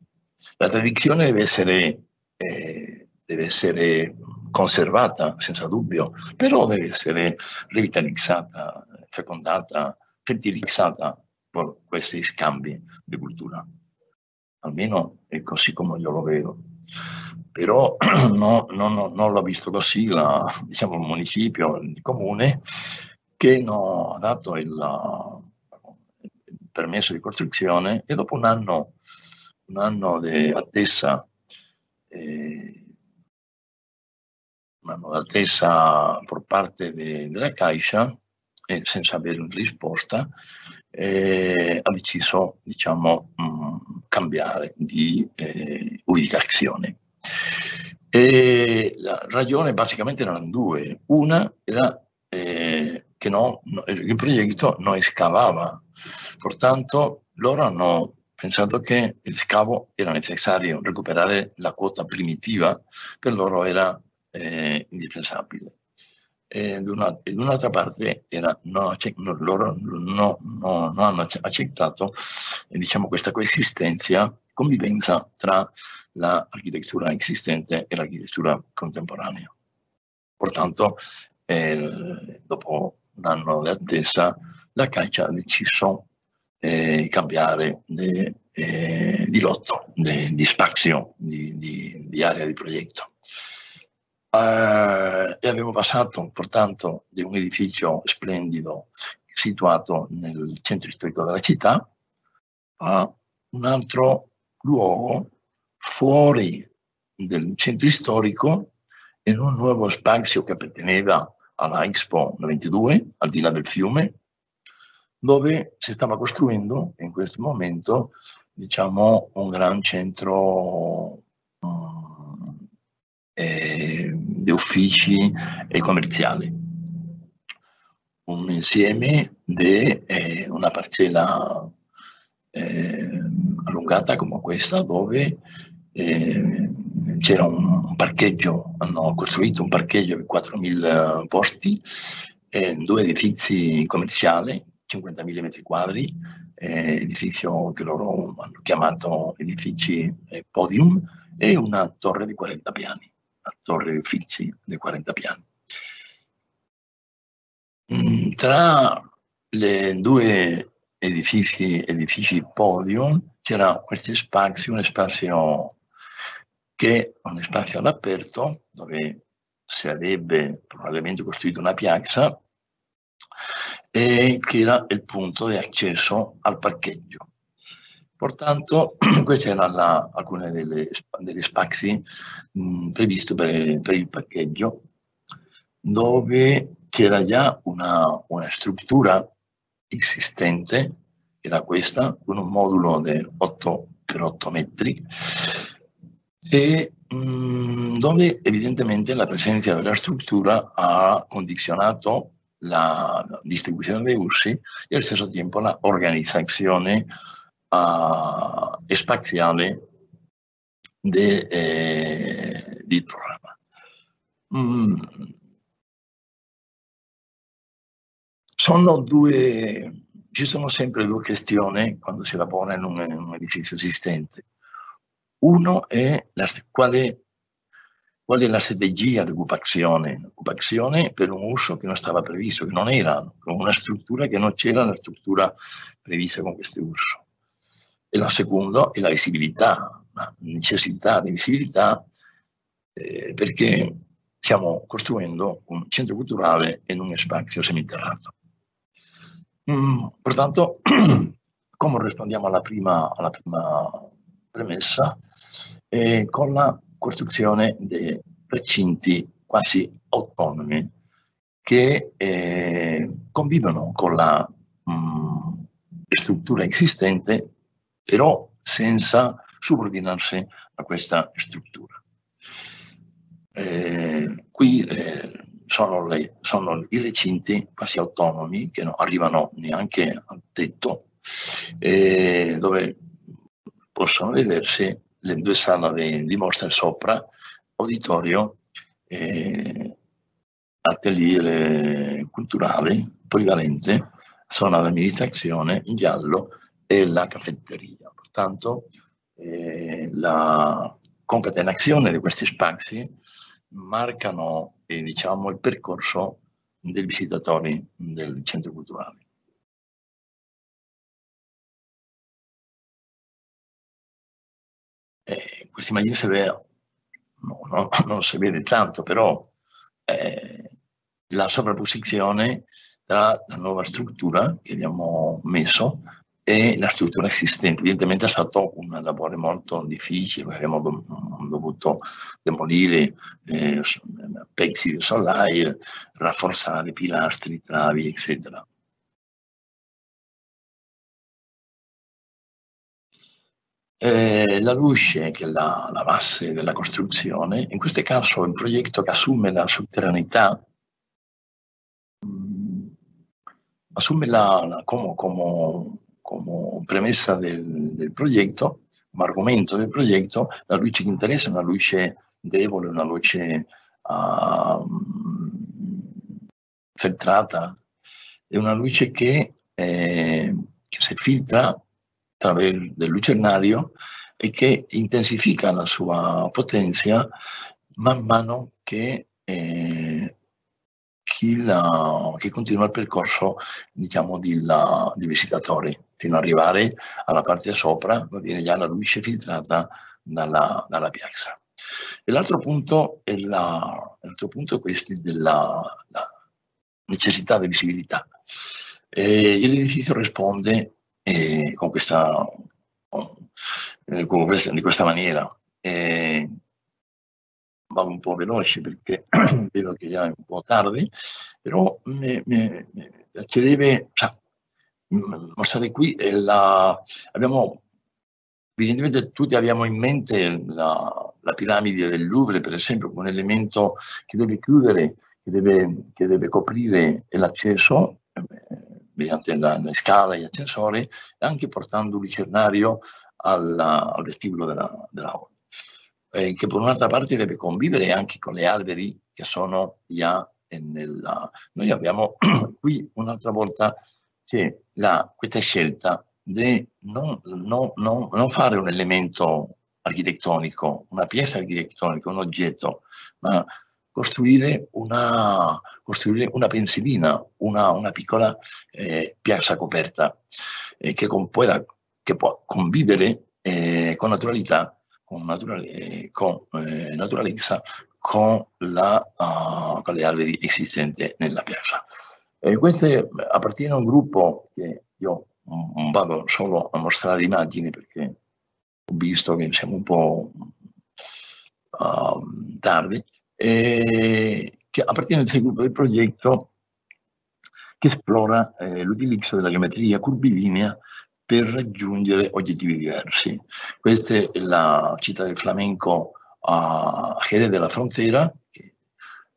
La tradizione deve essere, eh, deve essere conservata senza dubbio, però deve essere rivitalizzata, fecondata, fertilizzata questi scambi di cultura. Almeno è così come io lo vedo. Però no, no, no, non l'ho visto così la, diciamo, il municipio, il comune, che non ha dato il, permesso di costruzione e dopo un anno, un anno di attesa, eh, d'attesa per parte de, della Caixa e senza avere una risposta, eh, ha deciso diciamo, mh, mm, cambiare di eh, ubicazione. E la ragione basicamente erano due. Una era eh, che no, no, il progetto non scavava Pertanto loro hanno pensato che il scavo era necessario, recuperare la quota primitiva per loro era eh, indispensabile. E d'un'altra parte era, no, loro no, non hanno accettato diciamo, questa coesistenza, convivenza tra l'architettura esistente e l'architettura contemporanea. Pertanto, eh, dopo un anno di attesa, la Caixa ha deciso eh, cambiare di, eh, di lotto, di, di spazio, di, di, di, area di progetto. Uh, e abbiamo passato pertanto di un edificio splendido situato nel centro storico della città a un altro luogo fuori del centro storico in un nuovo spazio che apparteneva alla Expo 22, al di là del fiume, dove si stava costruendo in questo momento diciamo, un gran centro eh, di uffici e commerciali. Un insieme di eh, una parcella eh, allungata come questa dove eh, c'era un, parcheggio, hanno costruito un parcheggio di 4.000 posti, due edifici commerciali, 50.000 metri quadri, eh, edificio che loro hanno chiamato edifici eh, podium, e una torre di 40 piani, di uffici di 40 piani. Mm, tra le due edifici, edifici podium c'era questo spazio, un spazio che è un spazio all'aperto dove si avrebbe probabilmente costruito una piazza e che era il punto di accesso al parcheggio. Pertanto, questi erano alcuni degli spazi previsti per, per, il parcheggio, dove c'era già una, una, struttura esistente, era questa, con un modulo di 8 per 8 metri, e mh, dove evidentemente la presenza della struttura ha condizionato la distribuzione dei bussi e allo stesso tempo la organizzazione uh, spaziale de, eh, del programma. Mm. Sono due, ci sono sempre due questioni quando si lavora in un, in un edificio esistente. Uno è la, quale qual è la strategia di occupazione? Occupazione per un uso che non stava previsto, che non era, con una struttura che non c'era la struttura prevista con questo uso. E la seconda è la visibilità, la necessità di visibilità eh, perché stiamo costruendo un centro culturale in un spazio seminterrato. Mm, pertanto, come rispondiamo alla prima, alla prima premessa? Eh, con la costruzione di recinti quasi autonomi che eh, convivono con la mh, mm, struttura esistente, però senza subordinarsi a questa struttura. Eh, qui eh, sono, le, sono, i recinti quasi autonomi che non arrivano neanche al tetto, eh, dove possono vedersi le due sale di mostra sopra, auditorio, eh, atelier culturale, polivalente, zona d'amministrazione in giallo e la caffetteria. Pertanto eh, la concatenazione di questi spazi marcano eh, diciamo, il percorso dei visitatori del centro culturale. Eh, questa immagine si vede, no, no, non si vede tanto, però eh, la sovrapposizione tra la nuova struttura che abbiamo messo e la struttura esistente. Evidentemente è stato un lavoro molto difficile, abbiamo dovuto demolire eh, pezzi di solaio, rafforzare pilastri, travi, eccetera. Eh, la luce, che è la, la, base della costruzione, in questo caso è un progetto che assume la sotterraneità, mm, assume la, la, come, come, come, premessa del, del, progetto, come argomento del progetto, la luce che interessa è una luce debole, una luce uh, filtrata, è una luce che, eh, che si filtra attraverso del lucernario e che intensifica la sua potenza man mano che, eh, chi, la, chi, continua il percorso diciamo, di, la, di, visitatori fino ad arrivare alla parte sopra va bene già la luce filtrata dalla, dalla piazza. L'altro punto è, la, punto è questo della necessità di visibilità. E l'edificio risponde eh, con questa, eh, con questa, di questa maniera. eh, vado un po' veloce perché vedo che già è un po' tardi, però mi, mi, mi piacerebbe mostrare qui la, abbiamo evidentemente tutti abbiamo in mente la, la, piramide del Louvre per esempio come un elemento che deve chiudere che deve, che deve coprire l'accesso eh, mediante la, le scale e gli ascensori anche portando un lucernario alla, al vestibolo della, della eh, che per un'altra parte deve convivere anche con le alberi che sono già nella... Noi abbiamo qui un'altra volta che la, questa scelta di non, non, non, non, fare un elemento architettonico, una pieza architettonica, un oggetto, ma costruire una, costruire una pensilina, una, una piccola eh, piazza coperta eh, che, con, pueda, che può convivere eh, con naturalità con, natural, eh, con eh, naturalezza con, la, uh, con, le alberi esistenti nella piazza. E queste appartiene a un gruppo che io non vado solo a mostrare immagini perché ho visto che siamo un po' uh, tardi, e che appartiene al gruppo del progetto che esplora eh, l'utilizzo della geometria curvilinea per raggiungere obiettivi diversi. Questa è la città del flamenco a Jerez della Frontera, che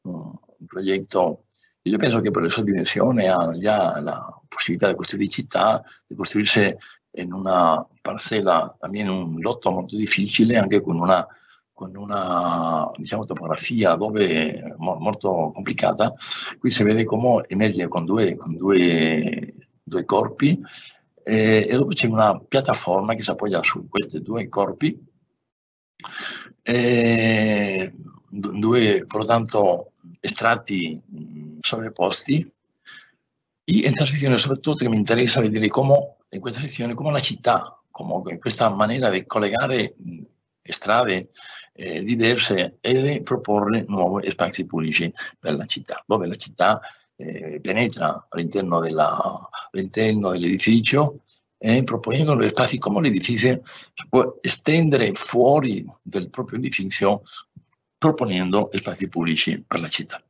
un progetto, io penso che per la sua dimensione ha già la possibilità di costruire città, di costruirsi in una parcella, in un lotto molto difficile, anche con una, con una diciamo, topografia dove, molto complicata. Qui si vede come emerge con due, con due, due corpi e, e dopo c'è una piattaforma che si appoggia su questi due corpi, e, due pertanto estratti sovrapposti e in questa sezione soprattutto che mi interessa vedere come in questa sezione come la città, come questa maniera di collegare strade eh, diverse e proporre nuovi spazi pubblici per la città, dove la città eh, penetra all'interno, dell'edificio e proponendo gli spazi come l'edificio si può estendere fuori del proprio edificio proponendo spazi pubblici per la città.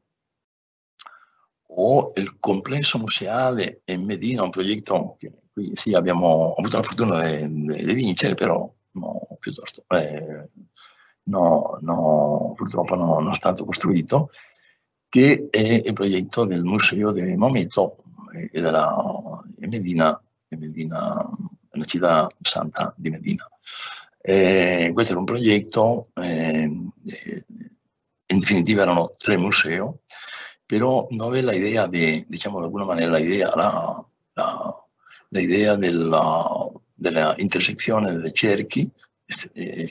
O il complesso museale in Medina, un progetto che qui sì abbiamo avuto la fortuna di vincere, però no, piuttosto, eh, no, no, purtroppo no, non è stato costruito che è il progetto del Museo di Maometto e della Medina, Medina, la città santa di Medina. E questo era un progetto, eh, in definitiva erano tre musei, però dove l'idea di, diciamo di alguna maniera, l'idea, la, la, l'idea della, della intersezione dei cerchi eh,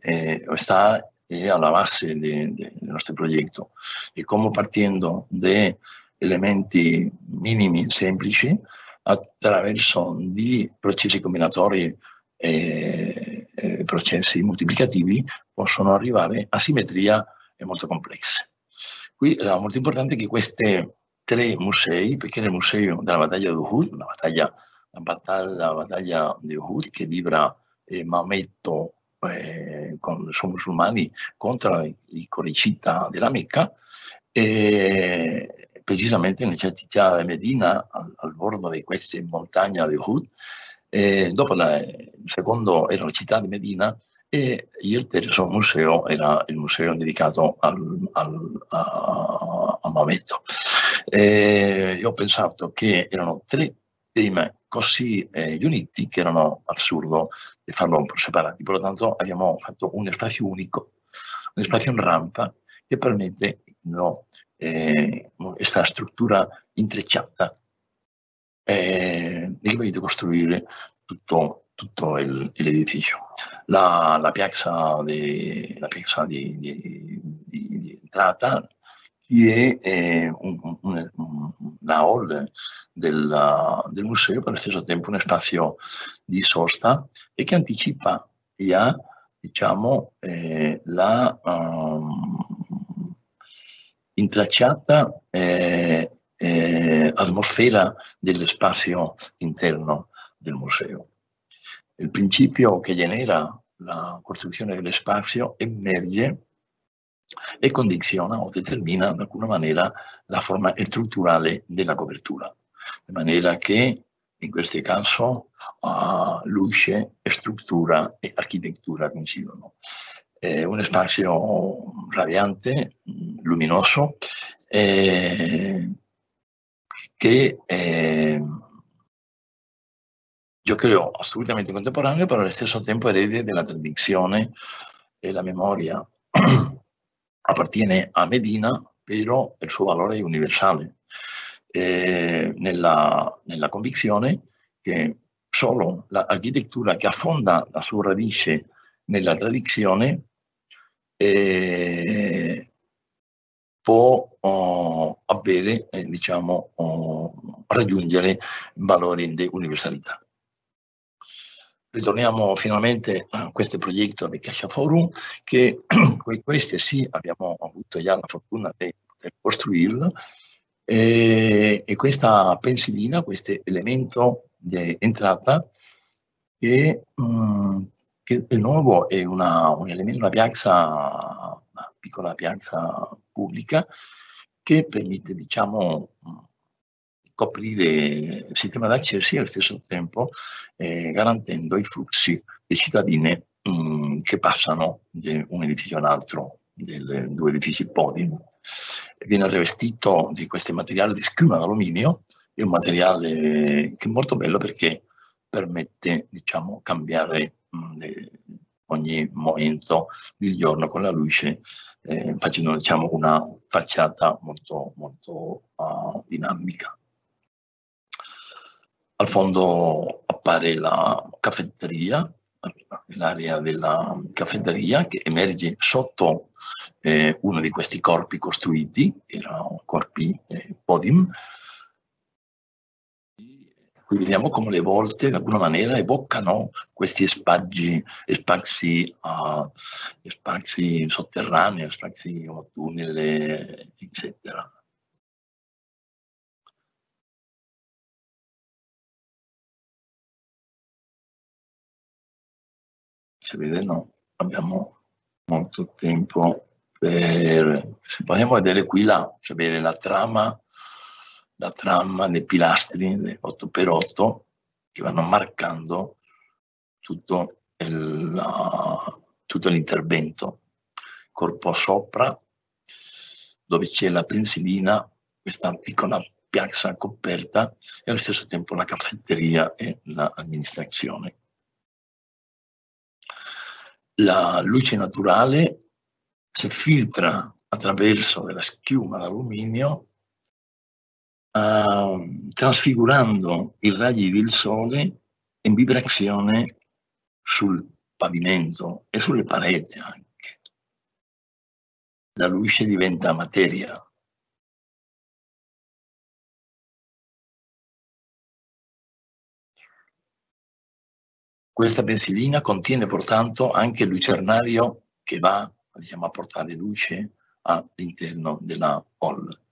eh, sta è alla base de, de, del nostro progetto. E come partendo da elementi minimi semplici attraverso di processi combinatori e, e processi moltiplicativi possono arrivare a simmetria molto complesse. Qui era molto importante che questi tre musei, perché era il museo della battaglia di Uhud, la battaglia, la battaglia, la battaglia di Uhud che libera eh, Maometto eh, con, sono musulmani contro i coricita della Mecca e precisamente nella città di Medina al, al bordo di queste montagne di Uhud e dopo la, il secondo era la città di Medina e il terzo museo era il museo dedicato al, al, a, a Maometto. E io ho pensato che erano tre temi così eh, uniti che erano assurdo di farlo separati. Per lo tanto abbiamo fatto un spazio unico, un spazio in rampa che permette no, eh, questa struttura intrecciata e di costruire tutto, tutto il, l'edificio. La, la, piazza, di, la piazza di, di, di entrata è un, un, una hall del, del, museo, per lo stesso tempo un spazio di sosta e che anticipa già diciamo, eh, la um, intracciata eh, eh, atmosfera dello spazio interno del museo. Il principio che genera la costruzione dello spazio emerge e condiziona o determina in alcuna maniera la forma strutturale della copertura, di maniera che in questo caso uh, luce, struttura e architettura coincidono. È un spazio radiante, luminoso, eh, che è, io credo assolutamente contemporaneo, però allo stesso tempo erede della tradizione e la memoria. Appartiene a Medina, però il suo valore è universale, eh, nella, nella, convinzione che solo l'architettura che affonda la sua radice nella tradizione eh, può oh, avere, eh, diciamo, oh, raggiungere valori di universalità. Ritorniamo finalmente a questo progetto di Caixa Forum, che questi sì abbiamo avuto già la fortuna di costruirlo, e, e, questa pensilina, questo elemento di entrata, che, mh, che di nuovo è una, un elemento, una piazza, piccola piazza pubblica, che permette, diciamo, coprire il sistema d'accesso e allo stesso tempo eh, garantendo i flussi di cittadini mh, mm, che passano da un edificio all'altro, dei due edifici podium. Viene rivestito di questo materiale di schiuma d'alluminio, è un materiale che è molto bello perché permette, diciamo, cambiare mh, mm, ogni momento del giorno con la luce, eh, facendo diciamo, una facciata molto, molto uh, dinamica. Al fondo appare la caffetteria, l'area della caffetteria che emerge sotto eh, uno di questi corpi costruiti, che erano corpi eh, podium. Vediamo come le volte in alcuna maniera evocano questi spaggi, spazi, uh, spazi sotterranei, spazi tunnel, eccetera. si vede no, abbiamo molto tempo per... Se vogliamo vedere qui là, cioè la trama, la trama dei pilastri 8x8 che vanno marcando tutto, tutto l'intervento. Corpo sopra, dove c'è la pensilina, questa piccola piazza coperta e allo stesso tempo la caffetteria e l'amministrazione la luce naturale si filtra attraverso la schiuma d'alluminio uh, trasfigurando i raggi del sole in vibrazione sul pavimento e sulle pareti anche. La luce diventa materia, Questa pensilina contiene pertanto anche il lucernario che va diciamo, a portare luce all'interno della hall.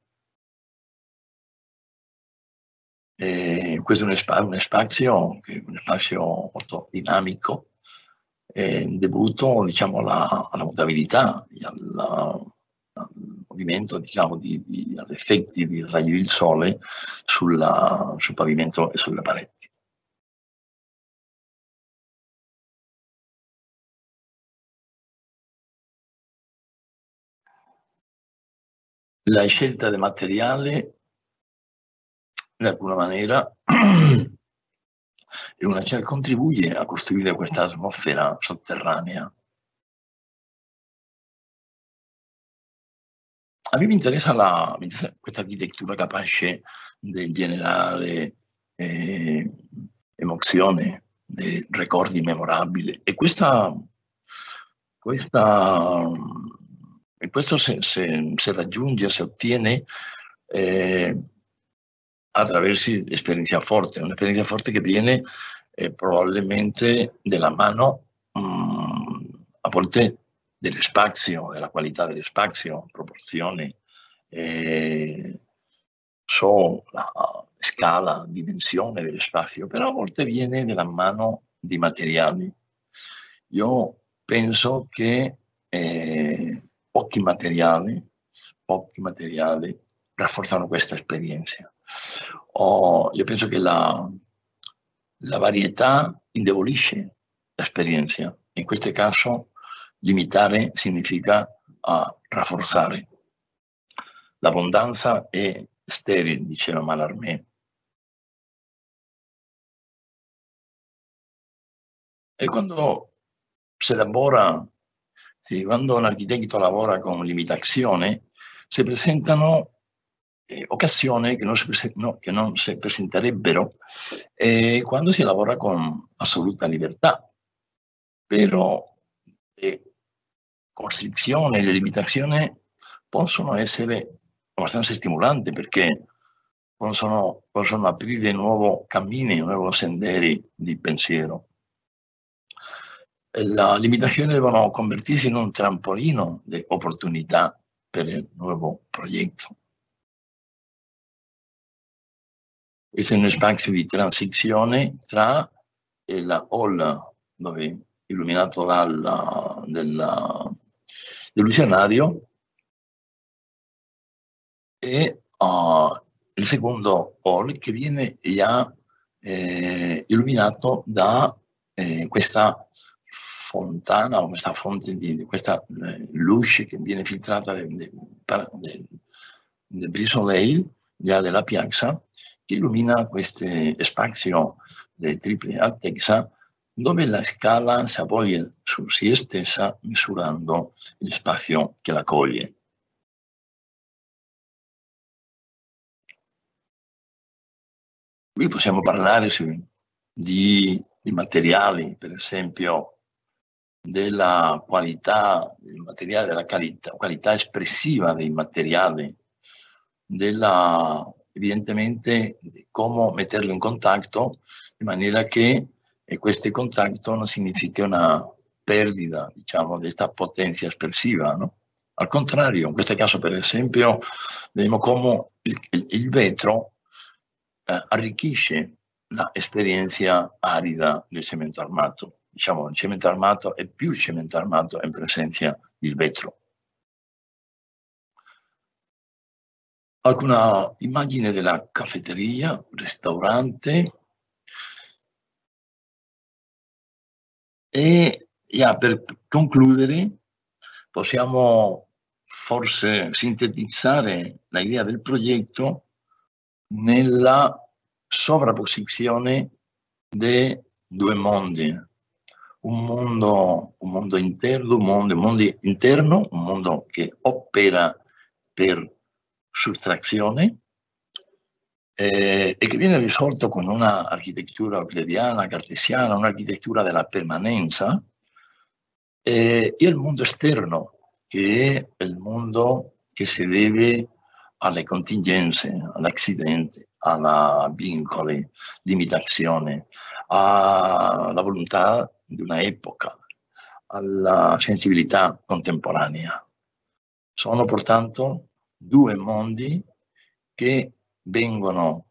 E questo è un, spazio, spazio, un spazio molto dinamico, eh, dovuto diciamo, alla, alla mutabilità, alla, al movimento diciamo, di, di, agli effetti di raggi del sole sulla, sul pavimento e sulle pareti. la scelta del materiale in alcuna maniera è una, cioè, contribuye a costruire questa atmosfera sotterranea. A me mi interessa, la, questa architettura capace di generare eh, emozione, ricordi memorabili e questa, questa e questo si raggiunge, si ottiene eh, attraverso l'esperienza forte, un'esperienza forte che viene eh, probabilmente della mano mh, mm, a volte dello spazio, della qualità dello spazio, proporzioni, eh, so la scala, dimensione dello spazio, però a volte viene dalla mano di materiali io penso che eh, pochi materiali, pochi materiali rafforzano questa esperienza. Oh, io penso che la, la varietà indebolisce l'esperienza. In questo caso limitare significa uh, rafforzare. L'abbondanza è sterile, diceva Mallarmé. E quando si elabora, quando un architetto lavora con limitazione, si presentano eh, occasioni che non, no, che non si presenterebbero eh, quando si lavora con assoluta libertà. Però le costrizioni e le limitazioni possono essere abbastanza stimolanti perché possono, possono aprire nuovi cammini, nuovi senderi di pensiero. Le limitazioni devono convertirsi in un trampolino di opportunità per il nuovo progetto. Questo è uno spazio di transizione tra il hall dove, illuminato dal, del, dell'usionario e uh, il secondo hall che viene già eh, illuminato da eh, questa fontana o questa fonte di, di questa eh, luce che viene filtrata del, del, del, del Brisoleil, già della piazza, che illumina questo spazio di triple altezza dove la scala si avvolge su se stessa misurando il spazio che la coglie. Qui possiamo parlare su, di, di, materiali, per esempio della qualità, del materiale, della qualità, qualità espressiva dei materiali, della evidentemente come metterlo in contatto in maniera che questo contatto non significhi una perdita, diciamo, di questa potenza espressiva, no? Al contrario, in questo caso, per esempio, vediamo come il, il vetro eh, arricchisce l'esperienza arida del cemento armato. Diciamo, il cemento armato è più cemento armato in presenza del vetro. Alcuna immagine della caffetteria, ristorante. E yeah, per concludere possiamo forse sintetizzare l'idea del progetto nella sovrapposizione dei due mondi, un mondo, un mondo interno, un mondo, un mondo interno, un mondo che opera per sottrazione eh, e che viene risolto con un'architettura euclidiana, cartesiana, un'architettura della permanenza eh, e il mondo esterno, che è il mondo che si deve alle contingenze, all'accidente, alla vincoli, limitazione, alla volontà di una epoca, alla sensibilità contemporanea. Sono pertanto due mondi che vengono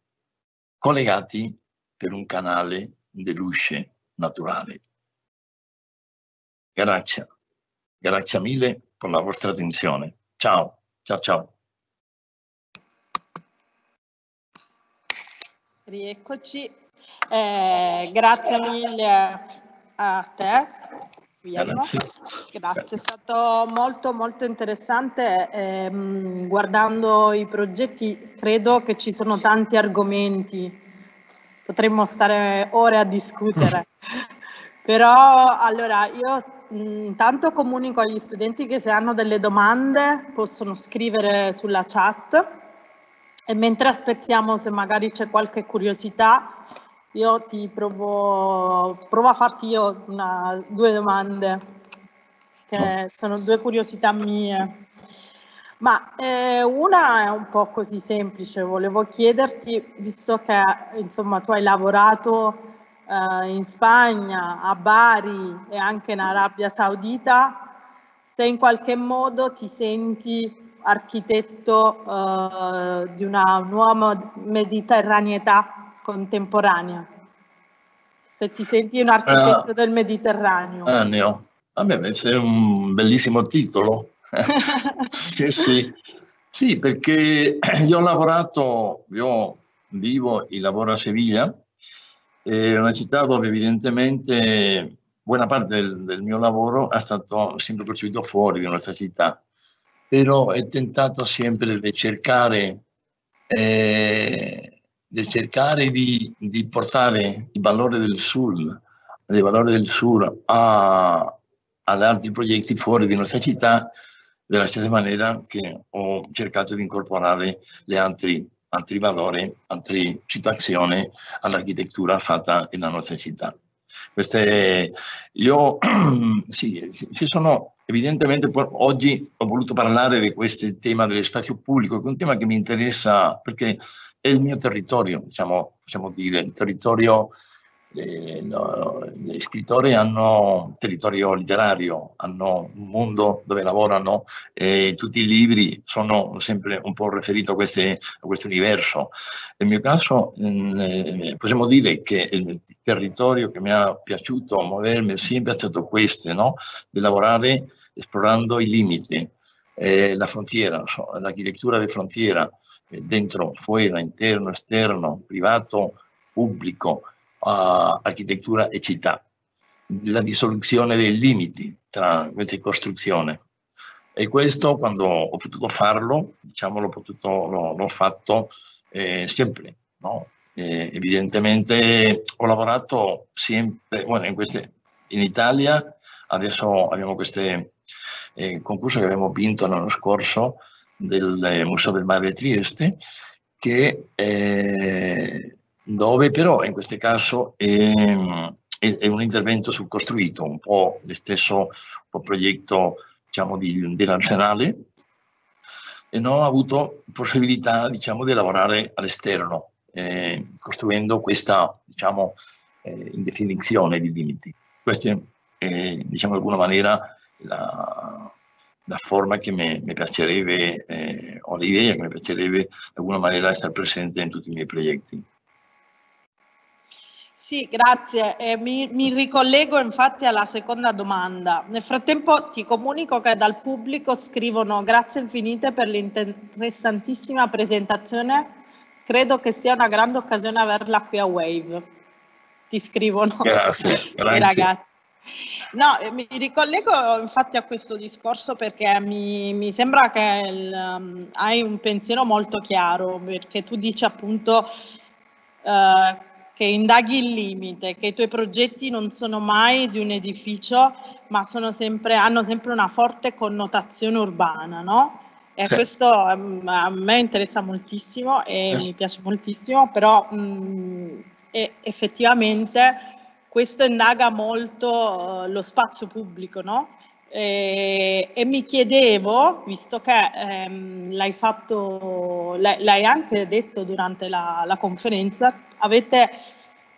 collegati per un canale di luce naturale. Grazie, grazie mille per la vostra attenzione. Ciao, ciao, ciao. Rieccoci, eh, grazie mille a te Grazie. Grazie, è stato molto molto interessante. Ehm, guardando i progetti credo che ci sono tanti argomenti, potremmo stare ore a discutere. Però allora io intanto comunico agli studenti che se hanno delle domande possono scrivere sulla chat e mentre aspettiamo se magari c'è qualche curiosità io ti provo, provo a farti io una, due domande, che sono due curiosità mie. Ma eh, una è un po' così semplice, volevo chiederti, visto che insomma tu hai lavorato eh, in Spagna, a Bari e anche in Arabia Saudita, se in qualche modo ti senti architetto eh, di una nuova mediterraneità contemporanea. Se ti senti un architetto uh, del Mediterraneo. Annio. Vabbè, è un bellissimo titolo. sì, sì. Sì, perché io ho lavorato, io vivo e lavoro a Seviglia, è una città dove evidentemente buona parte del, del mio lavoro è stato sempre proceduto fuori di nostra città, però ho tentato sempre di cercare, eh, di, cercare di, di, portare i valori del Sud, i valori del Sud a, ad altri progetti fuori di nostra città, della stessa maniera che ho cercato di incorporare gli altri, altri valori, altre situazioni all'architettura fatta nella nostra città. Queste, io, sì, ci sono evidentemente oggi ho voluto parlare di questo tema dello spazio pubblico, che è un tema che mi interessa perché è il mio territorio, diciamo, possiamo dire, il territorio le, no, gli scrittori hanno territorio letterario, hanno un mondo dove lavorano e tutti i libri sono sempre un po' riferiti a, a questo universo. Nel mio caso mm, eh, possiamo dire che il territorio che mi ha piaciuto muovermi è sempre stato questo, no? di lavorare esplorando i limiti, eh, la frontiera, l'architettura di frontiera, eh, dentro, fuori, interno, esterno, privato, pubblico, uh, architettura e città, la dissoluzione dei limiti tra queste costruzioni. E questo quando ho potuto farlo, diciamo l'ho, potuto, l'ho, l'ho fatto eh, sempre, no? eh, evidentemente ho lavorato sempre, bueno, in, queste, in Italia adesso abbiamo questo eh, concorso che abbiamo vinto l'anno scorso del Museo del Mare di Trieste che eh, dove però in questo caso è, è, è un intervento sul costruito, un po' lo stesso po progetto diciamo, di, dell'arsenale e non ho avuto possibilità diciamo, di lavorare all'esterno, eh, costruendo questa diciamo, eh, indefinizione di limiti. Questa è, diciamo, di alguna maniera la, la forma che mi, mi piacerebbe, eh, o l'idea che mi piacerebbe di alguna maniera essere presente in tutti i miei progetti. Sì, grazie. Eh, mi, mi, ricollego infatti alla seconda domanda. Nel frattempo ti comunico che dal pubblico scrivono grazie infinite per l'interessantissima presentazione. Credo che sia una grande occasione averla qui a Wave. Ti scrivono grazie, grazie. i ragazzi. No, eh, mi ricollego infatti a questo discorso perché mi, mi sembra che il, um, hai un pensiero molto chiaro, perché tu dici appunto uh, che indaghi il limite, che i tuoi progetti non sono mai di un edificio, ma sempre, hanno sempre una forte connotazione urbana, no? E sì. questo um, a me interessa moltissimo e sì. mi piace moltissimo, però mm, effettivamente questo indaga molto uh, lo spazio pubblico, no? E, e, mi chiedevo, visto che ehm, l'hai fatto, l'hai anche detto durante la, la conferenza, avete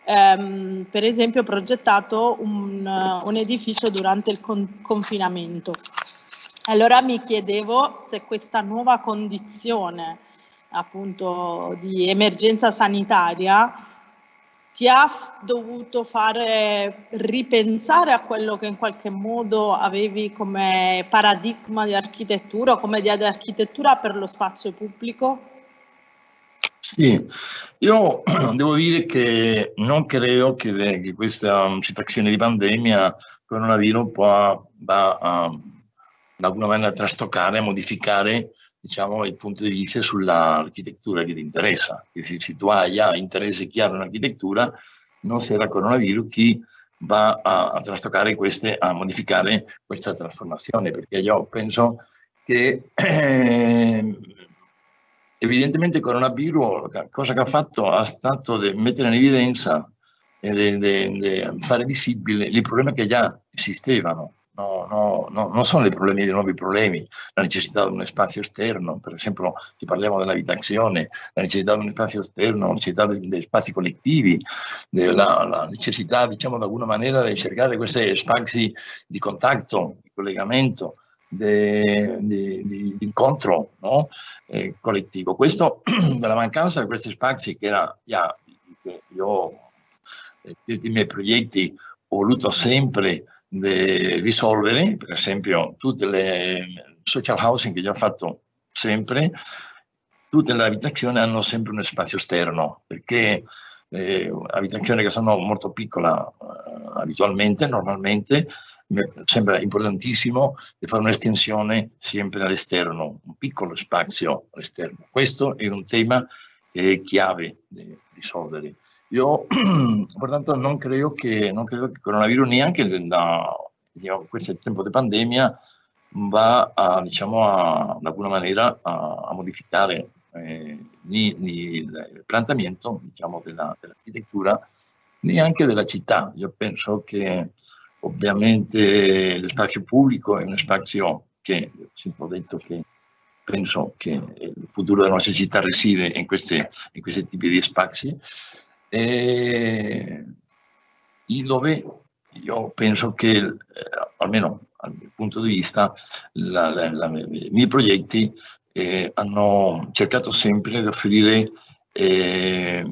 ehm, per esempio progettato un, un edificio durante il con confinamento. Allora mi chiedevo se questa nuova condizione appunto di emergenza sanitaria ti ha dovuto fare ripensare a quello che in qualche modo avevi come paradigma di architettura come idea di architettura per lo spazio pubblico? Sì, io devo dire che non credo che, che questa situazione di pandemia, coronavirus, può, va a, da alguna maniera trastoccare, modificare diciamo, il punto di vista sull'architettura che ti interessa. E se, se tu hai interesse chiaro in architettura, non sarà coronavirus chi va a, a trastoccare queste, a modificare questa trasformazione, perché io penso che eh, Evidentemente il coronavirus, cosa che ha fatto, è stato mettere in evidenza e fare visibile i problemi che già esistevano. No, no, no, non sono i problemi dei nuovi problemi, la necessità di uno spazio esterno, per esempio se parliamo dell'abitazione, la necessità di uno spazio esterno, la necessità degli spazi collettivi, la, la necessità, diciamo, di alguna maniera di cercare questi spazi di contatto, di collegamento, di, incontro no? eh, collettivo. Questo, la mancanza di questi spazi che, era, yeah, che io eh, tutti i miei progetti ho voluto sempre de, risolvere, per esempio tutte le social housing che ho fatto sempre, tutte le abitazioni hanno sempre un spazio esterno, perché eh, abitazioni che sono molto piccole eh, abitualmente, normalmente, mi sembra importantissimo di fare un'estensione sempre all'esterno, un piccolo spazio all'esterno. Questo è un tema che è chiave di risolvere. Io pertanto non credo che, non credo che il coronavirus neanche da diciamo, questo tempo di pandemia va a, diciamo, a, in alcuna maniera a, a modificare eh, né, né il piantamento diciamo, della, dell'architettura neanche della città. Io penso che ovviamente lo spazio pubblico è uno spazio che, ho detto che penso che il futuro della nostra città riside in, queste, in questi tipi di spazi e dove io penso che, eh, almeno dal mio punto di vista, la, la, la, i miei progetti eh, hanno cercato sempre di offrire eh,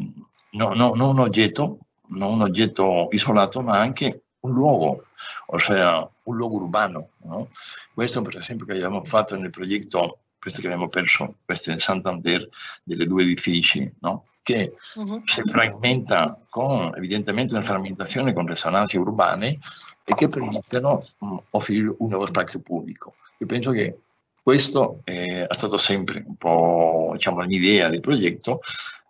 no, no, non un oggetto, non un oggetto isolato, ma anche un luogo, ossia un luogo urbano. No? Questo per esempio che abbiamo fatto nel progetto, questo che abbiamo perso, questo in Santander, delle due edifici, no? Che uh-huh. si frammenta con evidentemente una frammentazione con risonanze urbane e che permettono um, offrire un nuovo spazio pubblico. Io penso che questo è, è stato sempre un po' diciamo, l'idea del progetto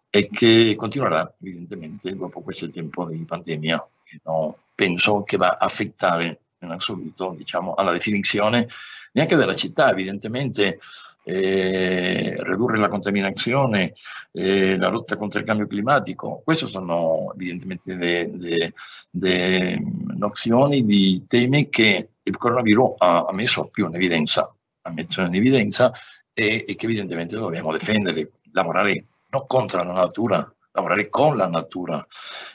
e che continuerà evidentemente dopo questo tempo di pandemia che non penso che va a affettare in assoluto diciamo, alla definizione neanche della città evidentemente eh, ridurre la contaminazione, eh, la lotta contro il cambio climatico. Queste sono evidentemente le, nozioni di temi che il coronavirus ha, ha messo più in evidenza, ha messo in evidenza e, e che evidentemente dobbiamo difendere, lavorare non contro la natura, lavorare con la natura,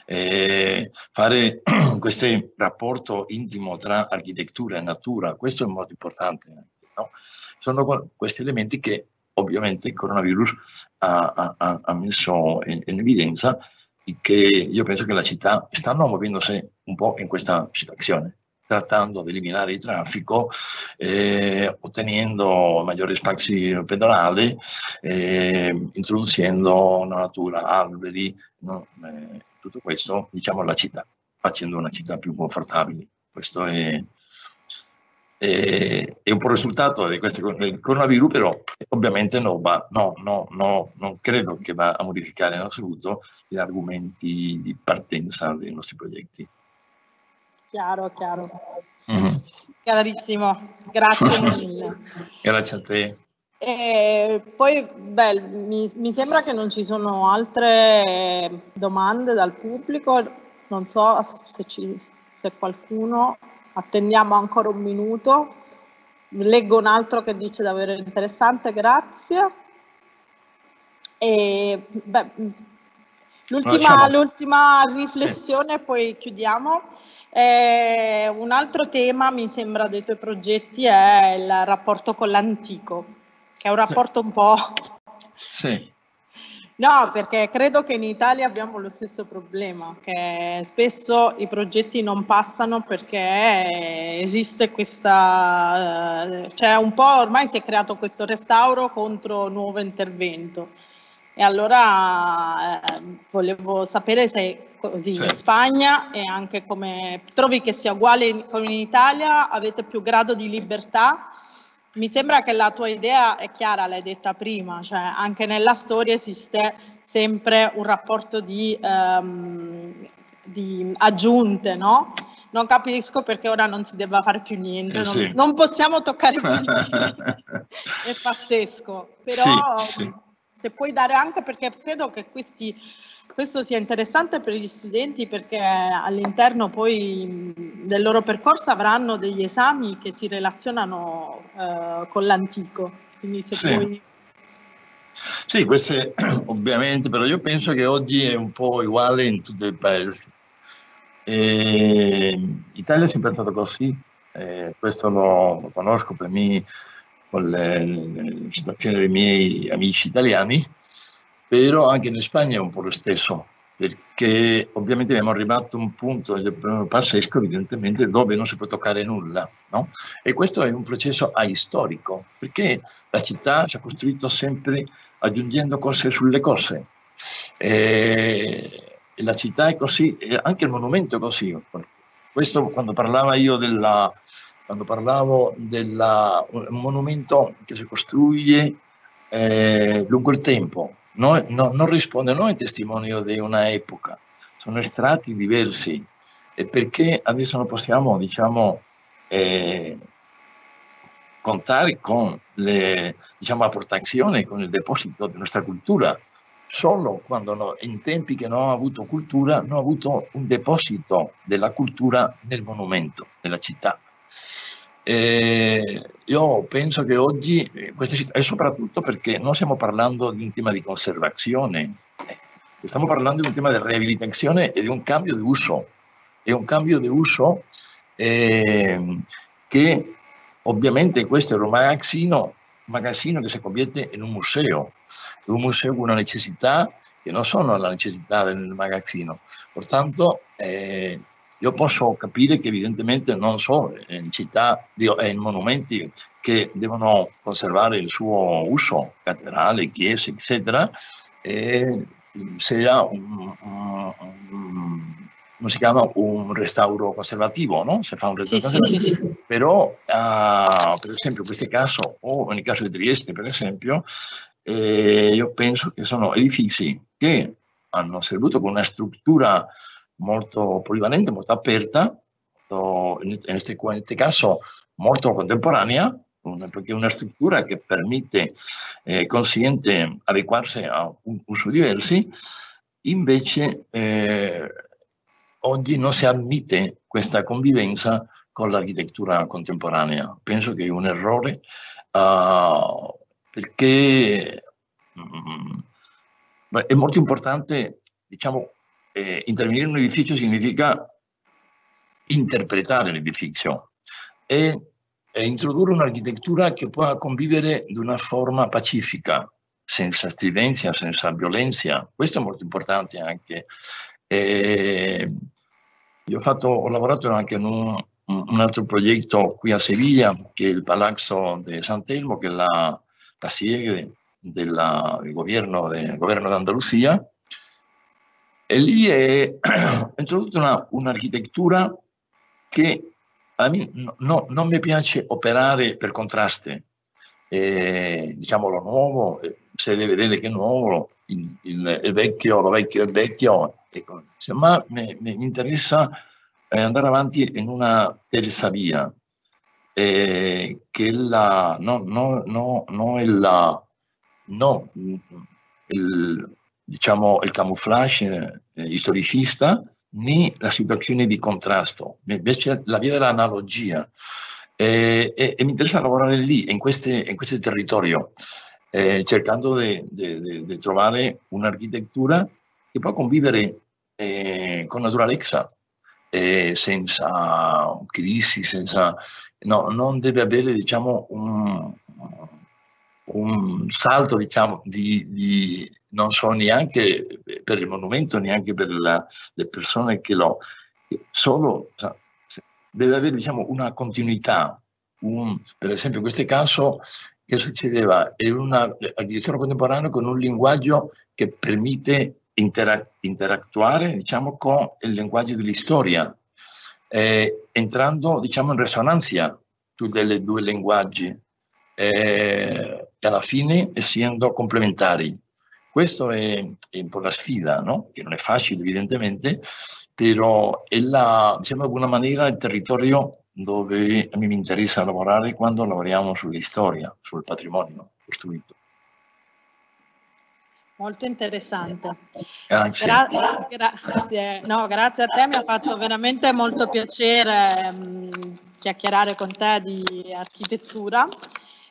eh, fare questo rapporto intimo tra architettura e natura, questo è molto importante. No? Sono questi elementi che ovviamente il coronavirus ha, ha, ha messo in, in, evidenza e che io penso che la città stanno muovendosi un po' in questa situazione trattando di eliminare il traffico, eh, ottenendo maggiori spazi pedonali, eh, introducendo una natura, alberi, no? eh, tutto questo, diciamo, alla città, facendo una città più confortabile. Questo è, è, è un po' il risultato di questo coronavirus, però ovviamente no, va, no, no, no, non credo che va a modificare in assoluto gli argomenti di partenza dei nostri progetti. Chiaro, chiaro. Mm-hmm. Chiarissimo, grazie mille. grazie a te. E poi, beh, mi, mi, sembra che non ci sono altre domande dal pubblico, non so se, ci, se qualcuno, attendiamo ancora un minuto. Leggo un altro che dice davvero interessante, grazie. E, beh, l'ultima, l'ultima riflessione, e poi chiudiamo. Eh, un altro tema, mi sembra, dei tuoi progetti è il rapporto con l'antico, che è un rapporto sì. un po'... Sì. No, perché credo che in Italia abbiamo lo stesso problema, che spesso i progetti non passano perché esiste questa, cioè un po' ormai si è creato questo restauro contro nuovo intervento. E allora eh, volevo sapere se così sì. in Spagna e anche come trovi che sia uguale come in Italia, avete più grado di libertà. Mi sembra che la tua idea è chiara, l'hai detta prima, cioè anche nella storia esiste sempre un rapporto di, um, di aggiunte, no? Non capisco perché ora non si debba fare più niente, eh, non, sì. non, possiamo toccare più niente, è pazzesco, però sì, sì. se puoi dare anche perché credo che questi questo sia interessante per gli studenti perché all'interno poi del loro percorso avranno degli esami che si relazionano eh, con l'antico. Quindi se sì. puoi... Sì, queste ovviamente, però io penso che oggi è un po' uguale in tutti i paesi. L'Italia è sempre stato così, eh, questo lo, lo, conosco per me con le, le, le situazioni dei miei amici italiani, però anche in Spagna è un po' lo stesso. perché ovviamente abbiamo arrivato a un punto pazzesco evidentemente dove non si può toccare nulla no? e questo è un processo aistorico perché la città si è costruita sempre aggiungendo cose sulle cose e la città è così anche il monumento è così questo quando parlavo io della quando parlavo del monumento che si costruisce eh, lungo il tempo no, no, non risponde, non è testimonio di una epoca, sono estratti diversi e perché adesso non possiamo, diciamo, eh, contare con le diciamo, apportazioni, con il deposito della nostra cultura, solo quando no, in tempi che non ho avuto cultura, non ho avuto un deposito della cultura nel monumento, nella città. Eh, io penso che oggi, eh, e soprattutto perché non stiamo parlando di un tema di conservazione, stiamo parlando di un tema di riabilitazione e di un cambio di uso. È un cambio di uso eh, che ovviamente questo è un magazzino, magazzino che si convierte in un museo, un museo con una necessità che non sono la necessità del magazzino. Pertanto eh, io posso capire che evidentemente non so, in città e in monumenti che devono conservare il suo uso, cattedrale, chiese, eccetera, e sia un, un, un, si chiama un restauro conservativo, no? Se fa un restauro sì, conservativo. Sì, sì, Però, uh, per esempio, in questo caso, o nel caso di Trieste, per esempio, eh, io penso che sono edifici che hanno servito con una struttura molto polivalente, molto aperta, in questo caso molto contemporanea, perché è una struttura che permette, eh, consente adeguarsi a un uso diversi, invece eh, oggi non si ammette questa convivenza con l'architettura contemporanea. Penso che è un errore uh, perché um, è molto importante, diciamo, eh, intervenire in un edificio significa interpretare l'edificio e, e introdurre un'architettura che può convivere di una forma pacifica, senza stridenza, senza violenza. Questo è molto importante anche. E io ho, fatto, ho lavorato anche in un, un, altro progetto qui a Sevilla, che è il Palazzo di Sant'Elmo, che è la, la sede del governo, del governo d'Andalusia, e lì è introdotta un'architettura che a me no, non mi piace operare per contrasti. Eh, diciamo lo nuovo, se deve vedere che è nuovo, il, il, il, vecchio, lo vecchio è vecchio, ecco. ma mi, mi, interessa eh, andare avanti in una terza via, eh, che la, no, no, no, no, il, no, il, diciamo, il camouflage eh, storicista né la situazione di contrasto, invece la via dell'analogia. Eh, e, e, mi interessa lavorare lì, in, queste, in questo territorio, eh, cercando di trovare un'architettura che può convivere eh, con naturalezza, senza crisi, senza, no, non deve avere diciamo, un, un salto diciamo, di, di, non so neanche per il monumento, neanche per la, le persone che lo... Solo, deve avere diciamo, una continuità. Un, per esempio in questo caso che succedeva? È una architettura contemporanea con un linguaggio che permette intera interactuare diciamo, con il linguaggio dell'istoria, eh, entrando diciamo, in risonanza dei due linguaggi eh, e alla fine essendo complementari. Questa è, è, un po' la sfida, no? che non è facile evidentemente, però è la, diciamo, in alguna maniera il territorio dove a me mi interessa lavorare quando lavoriamo sulla storia, sul patrimonio costruito. Molto interessante. Grazie. Gra grazie. No, grazie a te, mi ha fatto veramente molto piacere mh, mm, chiacchierare con te di architettura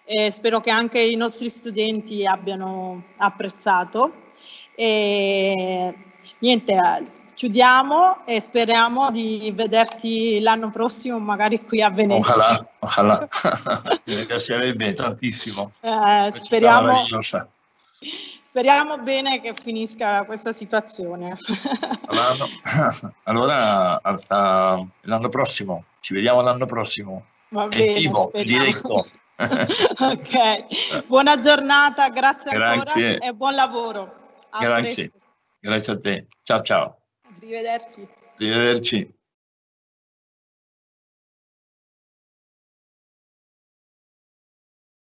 e spero che anche i nostri studenti abbiano apprezzato. E niente, chiudiamo e speriamo di vederti l'anno prossimo magari qui a Venezia. Ojalá, ojalá. Mi piacerebbe tantissimo. Eh, speriamo, speriamo bene che finisca questa situazione. allora, allora l'anno prossimo, ci vediamo l'anno prossimo. Va bene, vivo, diretto. Ok, buona giornata, grazie, grazie. ancora e buon lavoro. A grazie, presto. grazie a te. Ciao ciao. Arrivederci. Arrivederci.